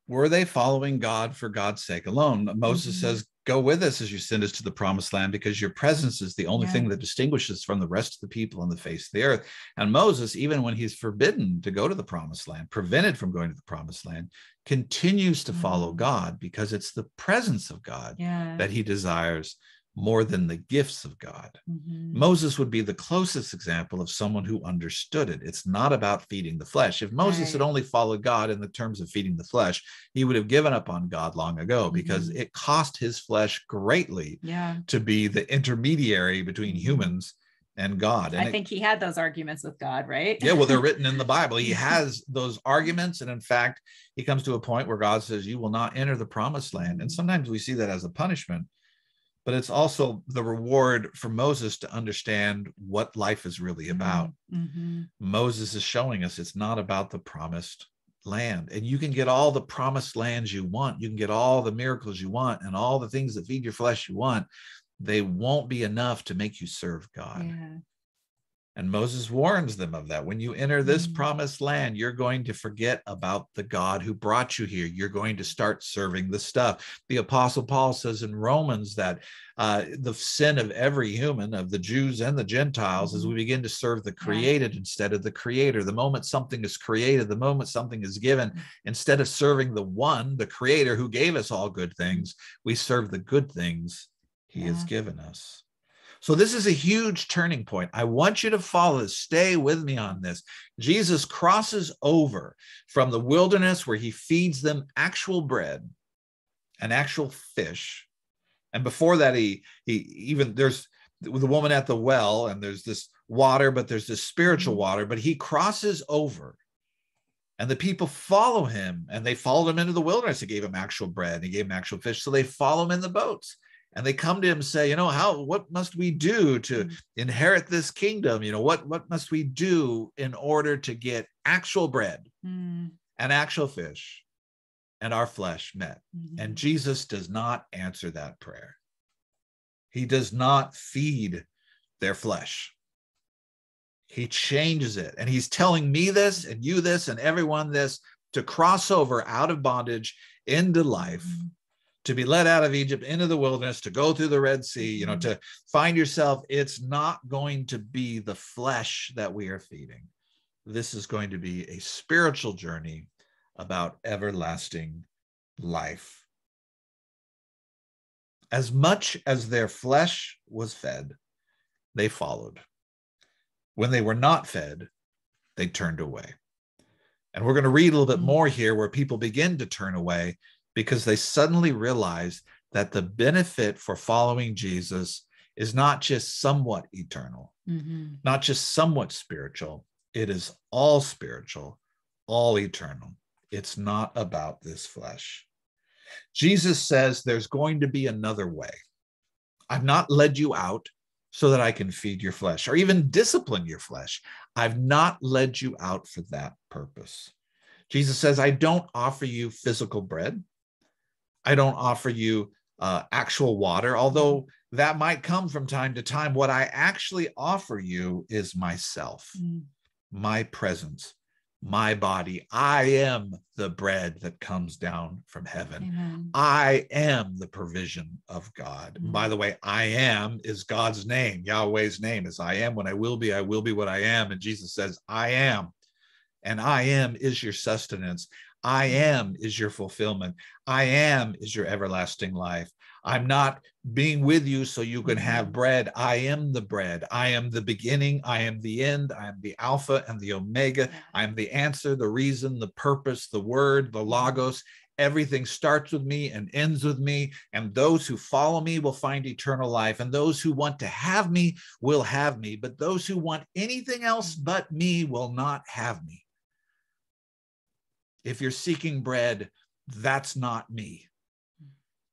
were they following God for God's sake alone? Moses Mhm. says, Go with us as you send us to the promised land because your presence is the only Yeah. thing that distinguishes from the rest of the people on the face of the earth. And Moses, even when he's forbidden to go to the promised land, prevented from going to the promised land, continues to follow Mm. God because it's the presence of God yeah that he desires more than the gifts of God. Mhm. Moses would be the closest example of someone who understood it. It's not about feeding the flesh. If Moses had only followed God in the terms of feeding the flesh, he would have given up on God long ago because Mhm. it cost his flesh greatly yeah to be the intermediary between humans and God. And i it- think he had those arguments with god right yeah, well, they're written in the Bible. He <laughs> has those arguments. And in fact, he comes to a point where God says, You will not enter the promised land. And sometimes we see that as a punishment, but it's also the reward for Moses to understand what life is really about. Mhm. Moses is showing us it's not about the promised land. And you can get all the promised lands you want. You can get all the miracles you want and all the things that feed your flesh you want. They won't be enough to make you serve God. yeah And Moses warns them of that. When you enter this Mm. promised land, you're going to forget about the God who brought you here. You're going to start serving the stuff. The Apostle Paul says in Romans that uh, the sin of every human, of the Jews and the Gentiles, is we begin to serve the created instead of the creator. The moment something is created, the moment something is given, instead of serving the one, the creator who gave us all good things, we serve the good things he has given us. So this is a huge turning point. I want you to follow this. Stay with me on this. Jesus crosses over from the wilderness where he feeds them actual bread and actual fish. And before that, he he even there's the woman at the well, and there's this water, but there's this spiritual Mhm. water. But he crosses over, and the people follow him, and they followed him into the wilderness. He gave him actual bread, he gave him actual fish. So they follow him in the boats and they come to him and say you know how what must we do to Mhm. inherit this kingdom you know what what must we do in order to get actual bread Mm, and actual fish and our flesh met mhm. and jesus does not answer that prayer he does not feed their flesh he changes it and he's telling me this and you this and everyone this to cross over out of bondage into life Mhm. To be led out of Egypt into the wilderness, to go through the Red Sea, you know, Mhm. to find yourself, it's not going to be the flesh that we are feeding. This is going to be a spiritual journey about everlasting life. As much as their flesh was fed, they followed. When they were not fed, they turned away. And we're going to read a little bit Mm. more here where people begin to turn away because they suddenly realize that the benefit for following Jesus is not just somewhat eternal, Mhm. not just somewhat spiritual. It is all spiritual, all eternal. It's not about this flesh. Jesus says there's going to be another way. I've not led you out so that I can feed your flesh or even discipline your flesh. I've not led you out for that purpose. Jesus says, I don't offer you physical bread. I don't offer you uh, actual water, although that might come from time to time. What I actually offer you is myself, Mm, my presence, my body. I am the bread that comes down from heaven. Amen. I am the provision of God. And By the way, I am is God's name. Yahweh's name is I am what I will be. I will be what I am. And Jesus says, I am. And I am is your sustenance. I am is your fulfillment. I am is your everlasting life. I'm not being with you so you can have Mhm. bread. I am the bread. I am the beginning. I am the end. I am the Alpha and the Omega. I am the answer, the reason, the purpose, the word, the logos. Everything starts with me and ends with me. And those who follow me will find eternal life. And those who want to have me will have me. But those who want anything else but me will not have me. If you're seeking bread, that's not me.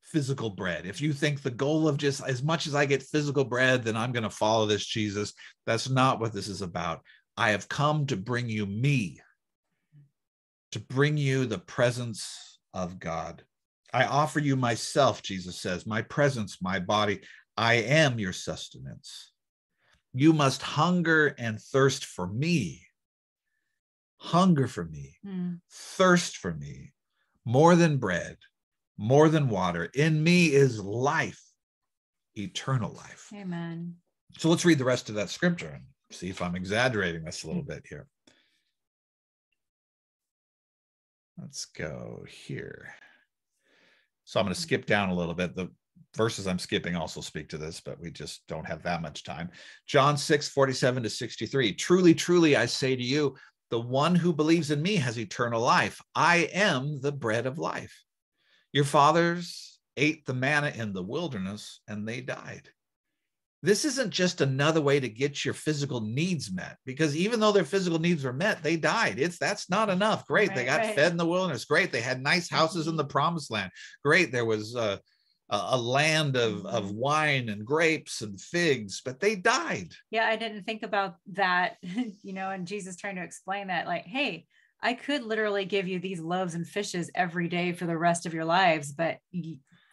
Physical bread. If you think the goal of just as much as I get physical bread, then I'm going to follow this Jesus, that's not what this is about. I have come to bring you me, to bring you the presence of God. I offer you myself, Jesus says, my presence, my body. I am your sustenance. You must hunger and thirst for me. Hunger for me, Mm, thirst for me, more than bread, more than water. In me is life, eternal life. Amen. So let's read the rest of that scripture and see if I'm exaggerating this a little bit here. Let's go here. So I'm going to skip down a little bit. The verses I'm skipping also speak to this, but we just don't have that much time. John 6, 47 to 63. Truly, truly, I say to you, the one who believes in me has eternal life. I am the bread of life. Your fathers ate the manna in the wilderness and they died this isn't just another way to get your physical needs met because even though their physical needs were met they died it's that's not enough great they got right. fed in the wilderness great they had nice houses in mm-hmm. the promised land great there was a, a, land of, of Mhm. wine and grapes and figs but they died Yeah, I didn't think about that, <laughs> you know, and Jesus trying to explain that, like, hey, I could literally give you these loaves and fishes every day for the rest of your lives, but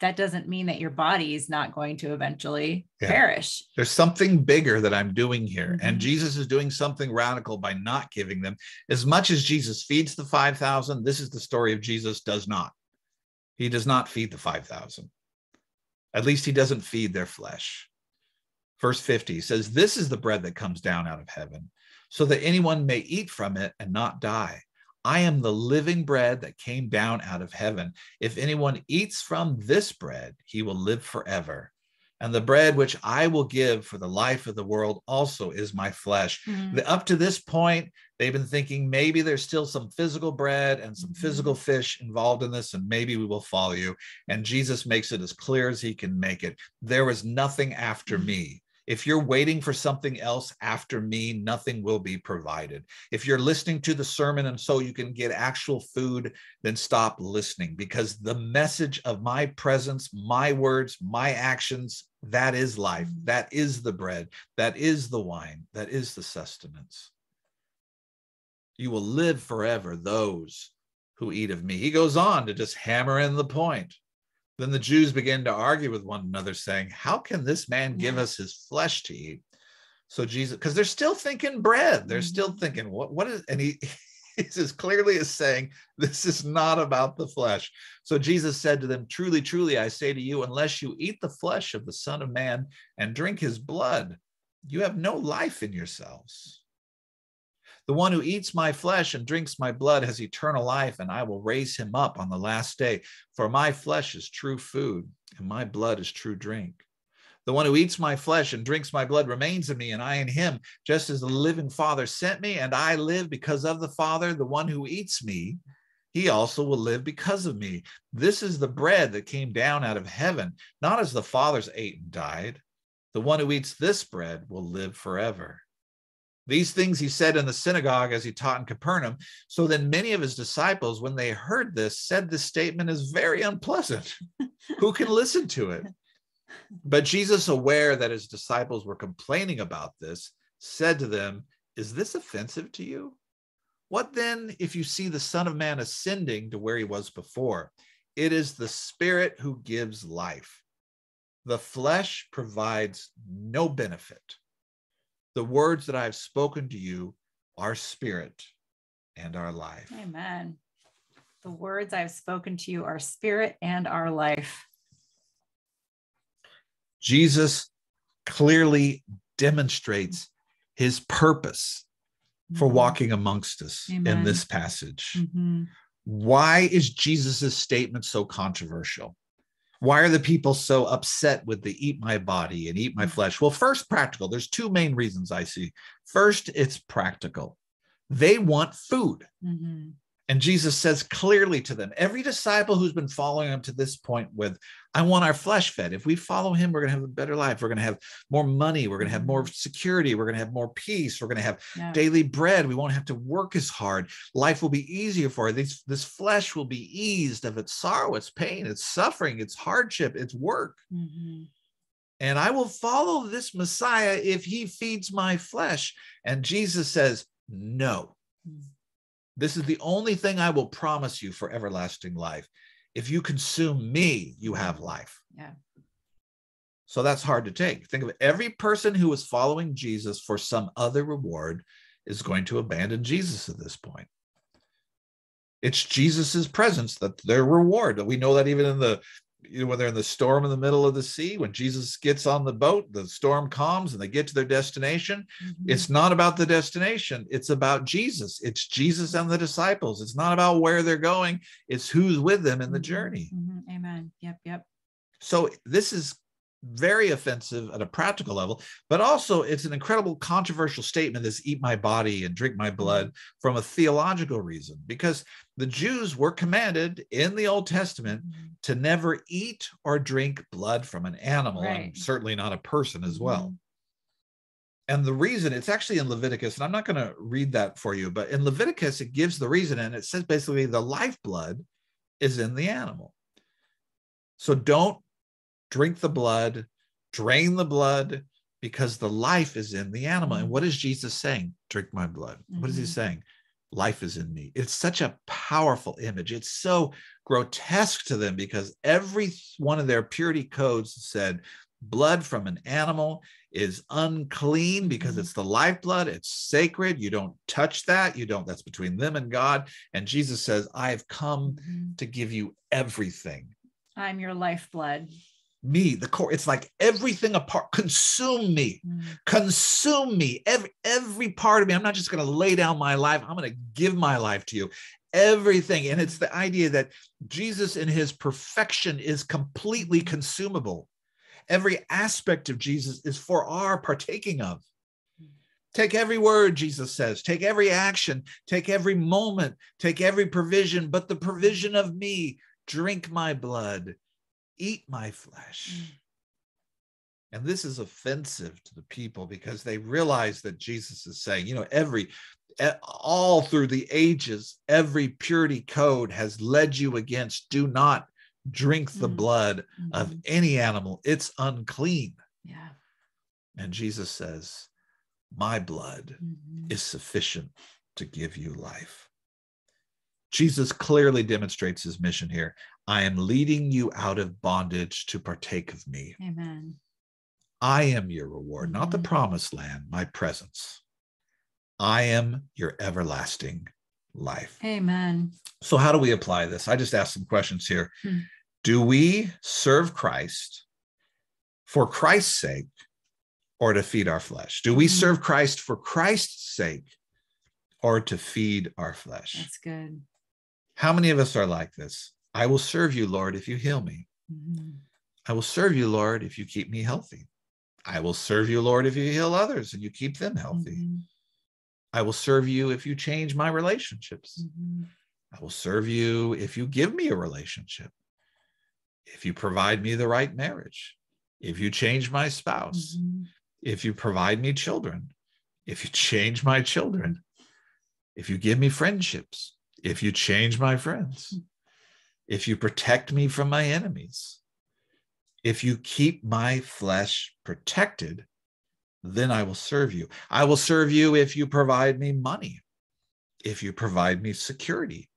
that doesn't mean that your body is not going to eventually Yeah. perish. There's something bigger that I'm doing here. And Mhm. Jesus is doing something radical by not giving them. As much as Jesus feeds the 5,000, this is the story of Jesus does not. He does not feed the 5,000. At least he doesn't feed their flesh. Verse 50 says, This is the bread that comes down out of heaven, so that anyone may eat from it and not die. I am the living bread that came down out of heaven. If anyone eats from this bread, he will live forever. And the bread which I will give for the life of the world also is my flesh. Mhm. The- up to this point, they've been thinking maybe there's still some physical bread and some Mhm. physical fish involved in this, and maybe we will follow you. And Jesus makes it as clear as he can make it. There is nothing after Mhm. me. If you're waiting for something else after me, nothing will be provided. If you're listening to the sermon and so you can get actual food, then stop listening because the message of my presence, my words, my actions, that is life. Mhm. That is the bread. That is the wine. That is the sustenance. You will live forever, those who eat of me. He goes on to just hammer in the point. Then the Jews began to argue with one another, saying, How can this man give us his flesh to eat? So Jesus, because they're still thinking bread, they're still Mhm. thinking, what, what is, and he, <laughs> he's as clearly as saying, This is not about the flesh. So Jesus said to them, Truly, truly, I say to you, unless you eat the flesh of the Son of Man and drink his blood, you have no life in yourselves. The one who eats my flesh and drinks my blood has eternal life, and I will raise him up on the last day. For my flesh is true food, and my blood is true drink. The one who eats my flesh and drinks my blood remains in me, and I in him, just as the living Father sent me, and I live because of the Father. The one who eats me, he also will live because of me. This is the bread that came down out of heaven, not as the fathers ate and died. The one who eats this bread will live forever. These things he said in the synagogue as he taught in Capernaum. So then many of his disciples, when they heard this, said this statement is very unpleasant. <laughs> Who can listen to it? But Jesus, aware that his disciples were complaining about this, said to them, Is this offensive to you? What then if you see the Son of Man ascending to where he was before? It is the Spirit who gives life. The flesh provides no benefit. The words that I have spoken to you are spirit and are life. Amen. The words I've spoken to you are spirit and our life. Jesus clearly demonstrates his purpose for Mhm. walking amongst us in this passage. Mhm. Why is Jesus' statement so controversial? Why are the people so upset with the eat my body and eat my Mhm. flesh? Well, first, practical. There's two main reasons I see. First, it's practical. They want food. Mhm. And Jesus says clearly to them, every disciple who's been following him to this point with, I want our flesh fed. If we follow him, we're going to have a better life. We're going to have more money. We're going to have more security. We're going to have more peace. We're going to have Yeah. daily bread. We won't have to work as hard. Life will be easier for us. This, this flesh will be eased of its sorrow, its pain, its suffering, its hardship, its work. Mhm. And I will follow this Messiah if he feeds my flesh. And Jesus says, No. Mm. This is the only thing I will promise you for everlasting life. If you consume me, you have life. Yeah. So that's hard to take. Think of it. Every person who is following Jesus for some other reward is going to abandon Jesus at this point. It's Jesus's presence that their reward. We know that even in the you know, when they're in the storm in the middle of the sea, when Jesus gets on the boat, the storm calms and they get to their destination. Mhm. It's not about the destination, it's about Jesus. It's Jesus and the disciples. It's not about where they're going, it's who's with them in the Mhm. journey. Mhm. Amen. Yep. Yep. So this is very offensive at a practical level, but also it's an incredible controversial statement this eat my body and drink my blood from a theological reason because the Jews were commanded in the Old Testament Mhm. to never eat or drink blood from an animal and certainly not a person as well. Mhm. And the reason it's actually in Leviticus, and I'm not going to read that for you, but in Leviticus, it gives the reason, and it says basically the lifeblood is in the animal. So don't drink the blood, drain the blood, because the life is in the animal. And Mhm. what is Jesus saying? Drink my blood. What is he Mhm. saying? Life is in me. It's such a powerful image. It's so grotesque to them because every one of their purity codes said blood from an animal is unclean because Mhm. it's the lifeblood it's sacred you don't touch that you don't that's between them and god and jesus says i have come Mhm. to give you everything I'm your lifeblood. Me the core it's like everything apart consume me Mm. consume me every every part of me. I'm not just going to lay down my life i'm going to give my life to you. Everything and it's the idea that jesus in his perfection is completely consumable. Every aspect of jesus is for our partaking of. Take every word jesus says take every action take every moment take every provision but the provision of me drink my blood eat my flesh Mm. and this is offensive to the people because they realize that Jesus is saying, you know, every all through the ages, every purity code has led you against do not drink the Mm. blood of Mhm. any animal. It's unclean. Yeah. And Jesus says, My blood Mhm. is sufficient to give you life. Jesus clearly demonstrates his mission here. I am leading you out of bondage to partake of me. Amen. I am your reward, not the Mhm. promised land, my presence. I am your everlasting life. Amen. So, how do we apply this? I just asked some questions here. Hmm. Do we serve Christ for Christ's sake or to feed our flesh? Do we Mhm. serve Christ for Christ's sake or to feed our flesh? That's good. How many of us are like this? I will serve you, Lord, if you heal me. Mhm. I will serve you, Lord, if you keep me healthy. I will serve you, Lord, if you heal others and you keep them healthy. Mhm. I will serve you if you change my relationships. Mhm. I will serve you if you give me a relationship, if you provide me the right marriage, if you change my spouse, Mhm. if you provide me children, if you change my children, if you give me friendships, if you change my friends, if you protect me from my enemies, if you keep my flesh protected, then I will serve you. I will serve you if you provide me money, if you provide me security,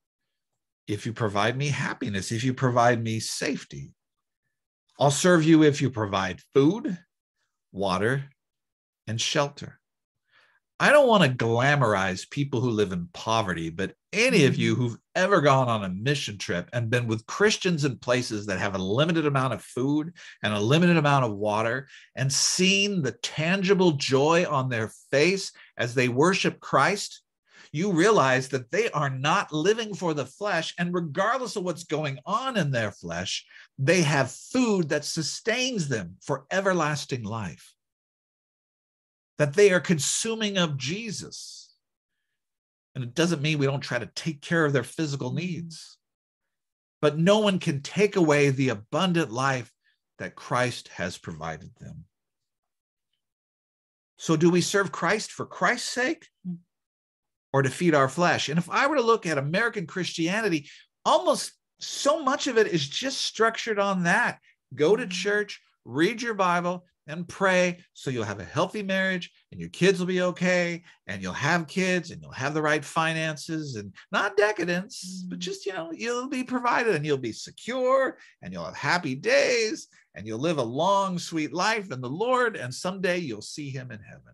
if you provide me happiness, if you provide me safety. I'll serve you if you provide food, water, and shelter. I don't want to glamorize people who live in poverty, but any of mm-hmm. you who've ever gone on a mission trip and been with Christians in places that have a limited amount of food and a limited amount of water and seen the tangible joy on their face as they worship Christ, you realize that they are not living for the flesh. And regardless of what's going on in their flesh, they have food that sustains them for everlasting life that they are consuming of Jesus. And it doesn't mean we don't try to take care of their physical mm-hmm. needs, but no one can take away the abundant life that Christ has provided them. So, do we serve Christ for Christ's sake mm. or to feed our flesh? And if I were to look at American Christianity, almost so much of it is just structured on that. Go to mm-hmm. church, read your Bible, and pray so you'll have a healthy marriage and your kids will be okay and you'll have kids and you'll have the right finances and not decadence but Mm. just you know you'll be provided and you'll be secure and you'll have happy days and you'll live a long sweet life in the lord and someday you'll see him in heaven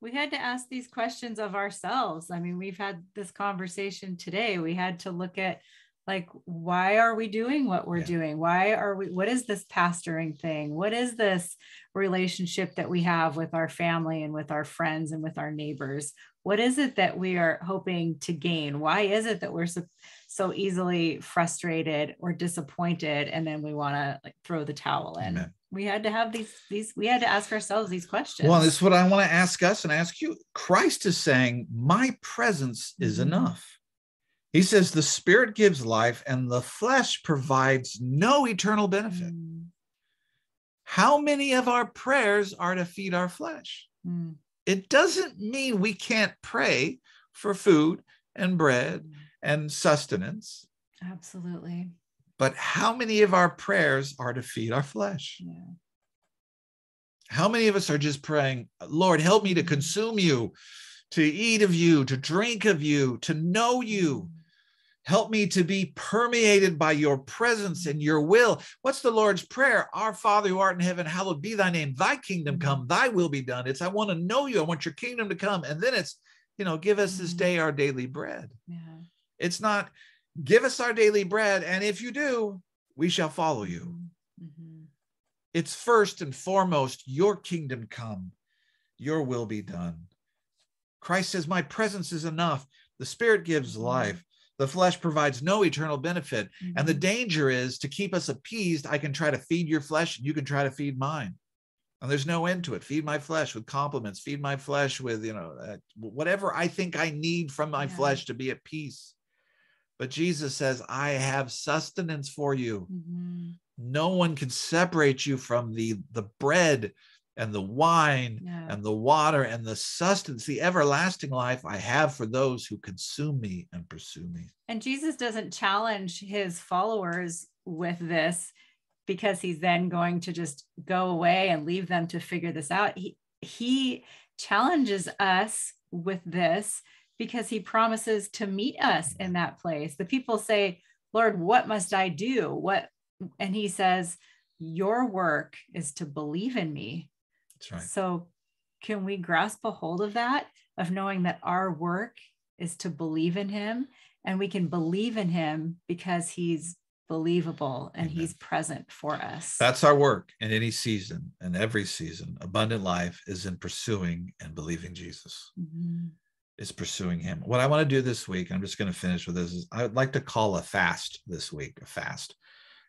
we had to ask these questions of ourselves. I mean, we've had this conversation today. We had to look at like why are we doing what we're Yeah. doing? Why are we what is this pastoring thing? What is this relationship that we have with our family and with our friends and with our neighbors? What is it that we are hoping to gain? Why is it that we're so, so easily frustrated or disappointed and then we want to like throw the towel in? Amen. We had to have these these we had to ask ourselves these questions. well this is what i want to ask us and ask you christ is saying my presence is Mhm. enough he says the spirit gives life and the flesh provides no eternal benefit Mm, how many of our prayers are to feed our flesh mm, it doesn't mean we can't pray for food and bread mm. and sustenance Absolutely. but how many of our prayers are to feed our flesh Yeah. how many of us are just praying lord help me to consume you to eat of you, to drink of you, to know you. Help me to be permeated by your presence and your will. What's the Lord's prayer? Our Father who art in heaven, hallowed be thy name. Thy kingdom mm-hmm. come, thy will be done. It's I want to know you. I want your kingdom to come. And then it's, you know, give us this mm-hmm. day our daily bread. Yeah. It's not give us our daily bread. And if you do, we shall follow you. Mhm. It's first and foremost your kingdom come, your will be done. Christ says, My presence is enough. The Spirit gives mm-hmm. life. The flesh provides no eternal benefit. And the Mhm. danger is to keep us appeased. I can try to feed your flesh and you can try to feed mine. And there's no end to it. Feed my flesh with compliments, feed my flesh with, you know, uh, whatever I think I need from my Yeah. flesh to be at peace. But Jesus says, I have sustenance for you Mhm. no one can separate you from the the bread and the wine Yeah. and the water and the sustenance the everlasting life i have for those who consume me and pursue me And Jesus doesn't challenge his followers with this because he's then going to just go away and leave them to figure this out. He, he challenges us with this because he promises to meet us in that place. The people say, Lord, what must I do? What? And he says, Your work is to believe in me. That's right So, can we grasp a hold of that, of knowing that our work is to believe in Him and we can believe in Him because He's believable and Amen. He's present for us? that's our work in any season and every season abundant life is in pursuing and believing jesus Mhm. is pursuing him what i want to do this week i'm just going to finish with this is i would like to call a fast this week a fast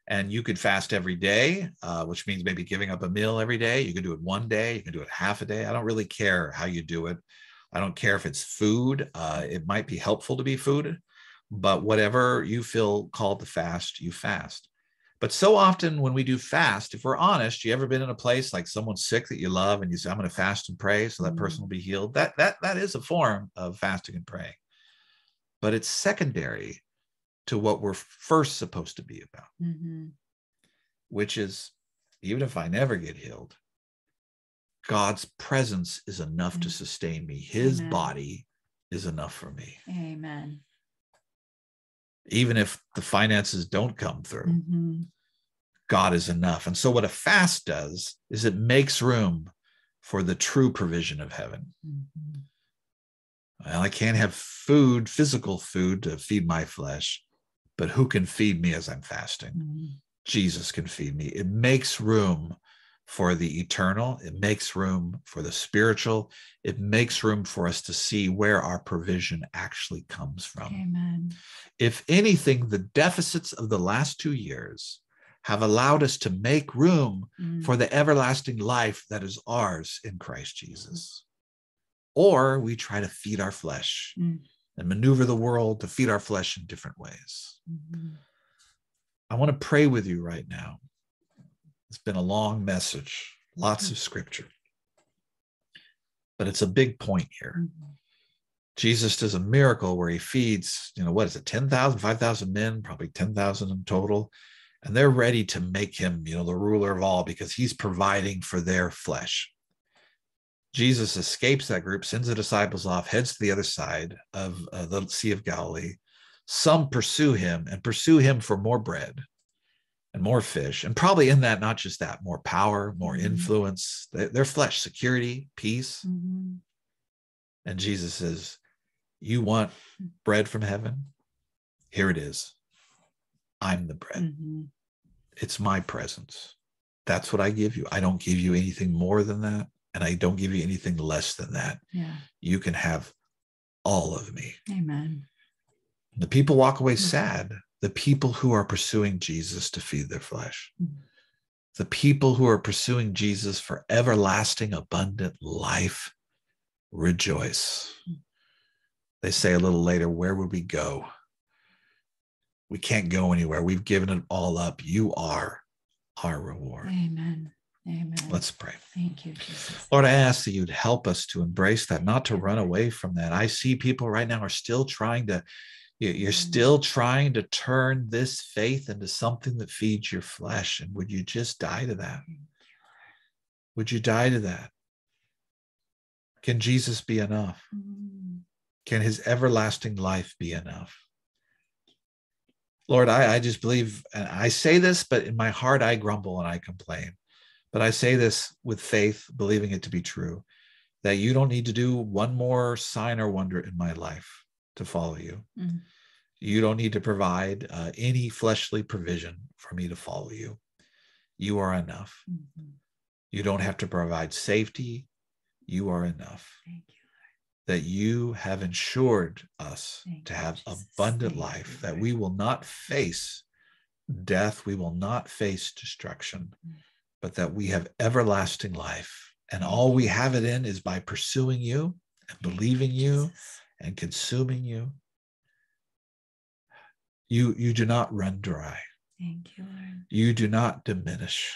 and you could fast every day uh, which means maybe giving up a meal every day. You can do it one day you can do it half a day. I don't really care how you do it. I don't care if it's food uh, it might be helpful to be food but whatever you feel called to fast you fast. But so often when we do fast if we're honest you ever been in a place like someone's sick that you love and you say i'm going to fast and pray so that person Mm. will be healed. That that that is a form of fasting and praying. But it's secondary to what we're first supposed to be about Mhm. which is even if I never get healed, God's presence is enough to Mm. sustain me. His Amen. body is enough for me. Amen. Even if the finances don't come through, Mhm. God is enough. And so, what a fast does is it makes room for the true provision of heaven. Mhm. Well, I can't have food, physical food to feed my flesh, but who can feed me as I'm fasting? Mhm. Jesus can feed me. It makes room for the eternal. It makes room for the spiritual. It makes room for us to see where our provision actually comes from. Amen. If anything, the deficits of the last two years have allowed us to make room Mm. for the everlasting life that is ours in Christ Jesus. Or we try to feed our flesh Mm. And maneuver the world to feed our flesh in different ways. Mhm. I want to pray with you right now. It's been a long message, lots of scripture, but it's a big point here. Mhm. Jesus does a miracle where he feeds, you know, what is it, 10,000, 5,000 men, probably 10,000 in total. And they're ready to make him, you know, the ruler of all because he's providing for their flesh. Jesus escapes that group, sends the disciples off, heads to the other side of uh, the Sea of Galilee. Some pursue him and pursue him for more bread and more fish. And probably in that, not just that, more power, more Mhm. influence, their, their flesh, security, peace. Mhm. And Jesus says, You want bread from heaven? Here it is. I'm the bread. Mhm. It's my presence. That's what I give you. I don't give you anything more than that. And I don't give you anything less than that. Yeah. You can have all of me. Amen. The people walk away Mhm. sad. The people who are pursuing Jesus to feed their flesh. Mhm. The people who are pursuing Jesus for everlasting, abundant life rejoice. Mhm. They say a little later, Where would we go? We can't go anywhere. We've given it all up. You are our reward. Amen. Amen. Let's pray. Thank you, Jesus. Lord, I ask that you'd help us to embrace that, not to run away from that. I see people right now are still trying to, you- you're Mm. still trying to turn this faith into something that feeds your flesh. And would you just die to that? Would you die to that? Can Jesus be enough? Mhm. Can his everlasting life be enough? Lord, I, I just believe, and I say this, but in my heart, I grumble and I complain. But I say this with faith, believing it to be true, that you don't need to do one more sign or wonder in my life to follow you. Mhm. You don't need to provide uh, any fleshly provision for me to follow you. You are enough. Mhm. You don't have to provide safety. You are enough. Thank you. That you have ensured us Thank to have Jesus. abundant Thank you, life, that we will not face death, we will not face destruction, Mm. But that we have everlasting life. And all we have it in is by pursuing you and believing you and consuming you. You, you do not run dry. Thank you, Lord. You do not diminish.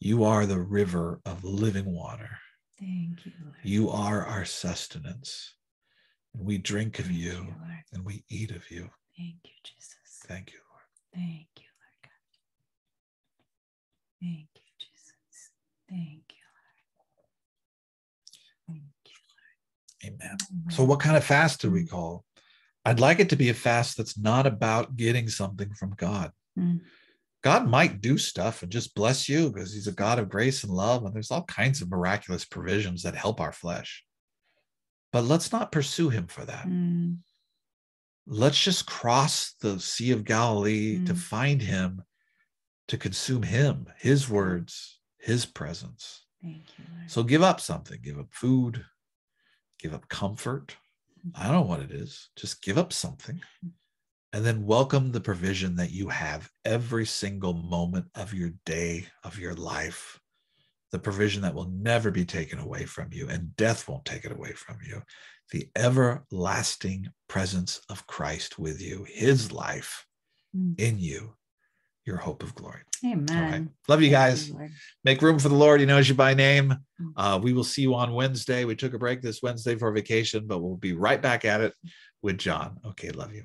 You are the river of living water. Thank you, Lord. You are our sustenance. And we drink of you Lord. and we eat of you. Thank you, Jesus. Thank you, Lord. Thank you. Thank you, Jesus. Thank you, Lord. Thank you. Amen. Lord. So, what kind of fast do we call? I'd like it to be a fast that's not about getting something from God. Mm. God might do stuff and just bless you because he's a God of grace and love. And there's all kinds of miraculous provisions that help our flesh. But let's not pursue him for that. Mm. Let's just cross the Sea of Galilee to Mm. find him, to consume him, his mm-hmm. words, his presence. Thank you. So give up something, give up food, give up comfort. Mm-hmm. I don't know what it is. Just give up something mm-hmm. and then welcome the provision that you have every single moment of your day, of your life. The provision that will never be taken away from you and death won't take it away from you. The everlasting presence of Christ with you, his life Mm. in you, your hope of glory. Amen. Right. Love you guys Lord. make room for the Lord. He knows you by name. Mm. Uh, we will see you on Wednesday. We took a break this Wednesday for vacation, but we'll be right back at it with John. Okay, love you.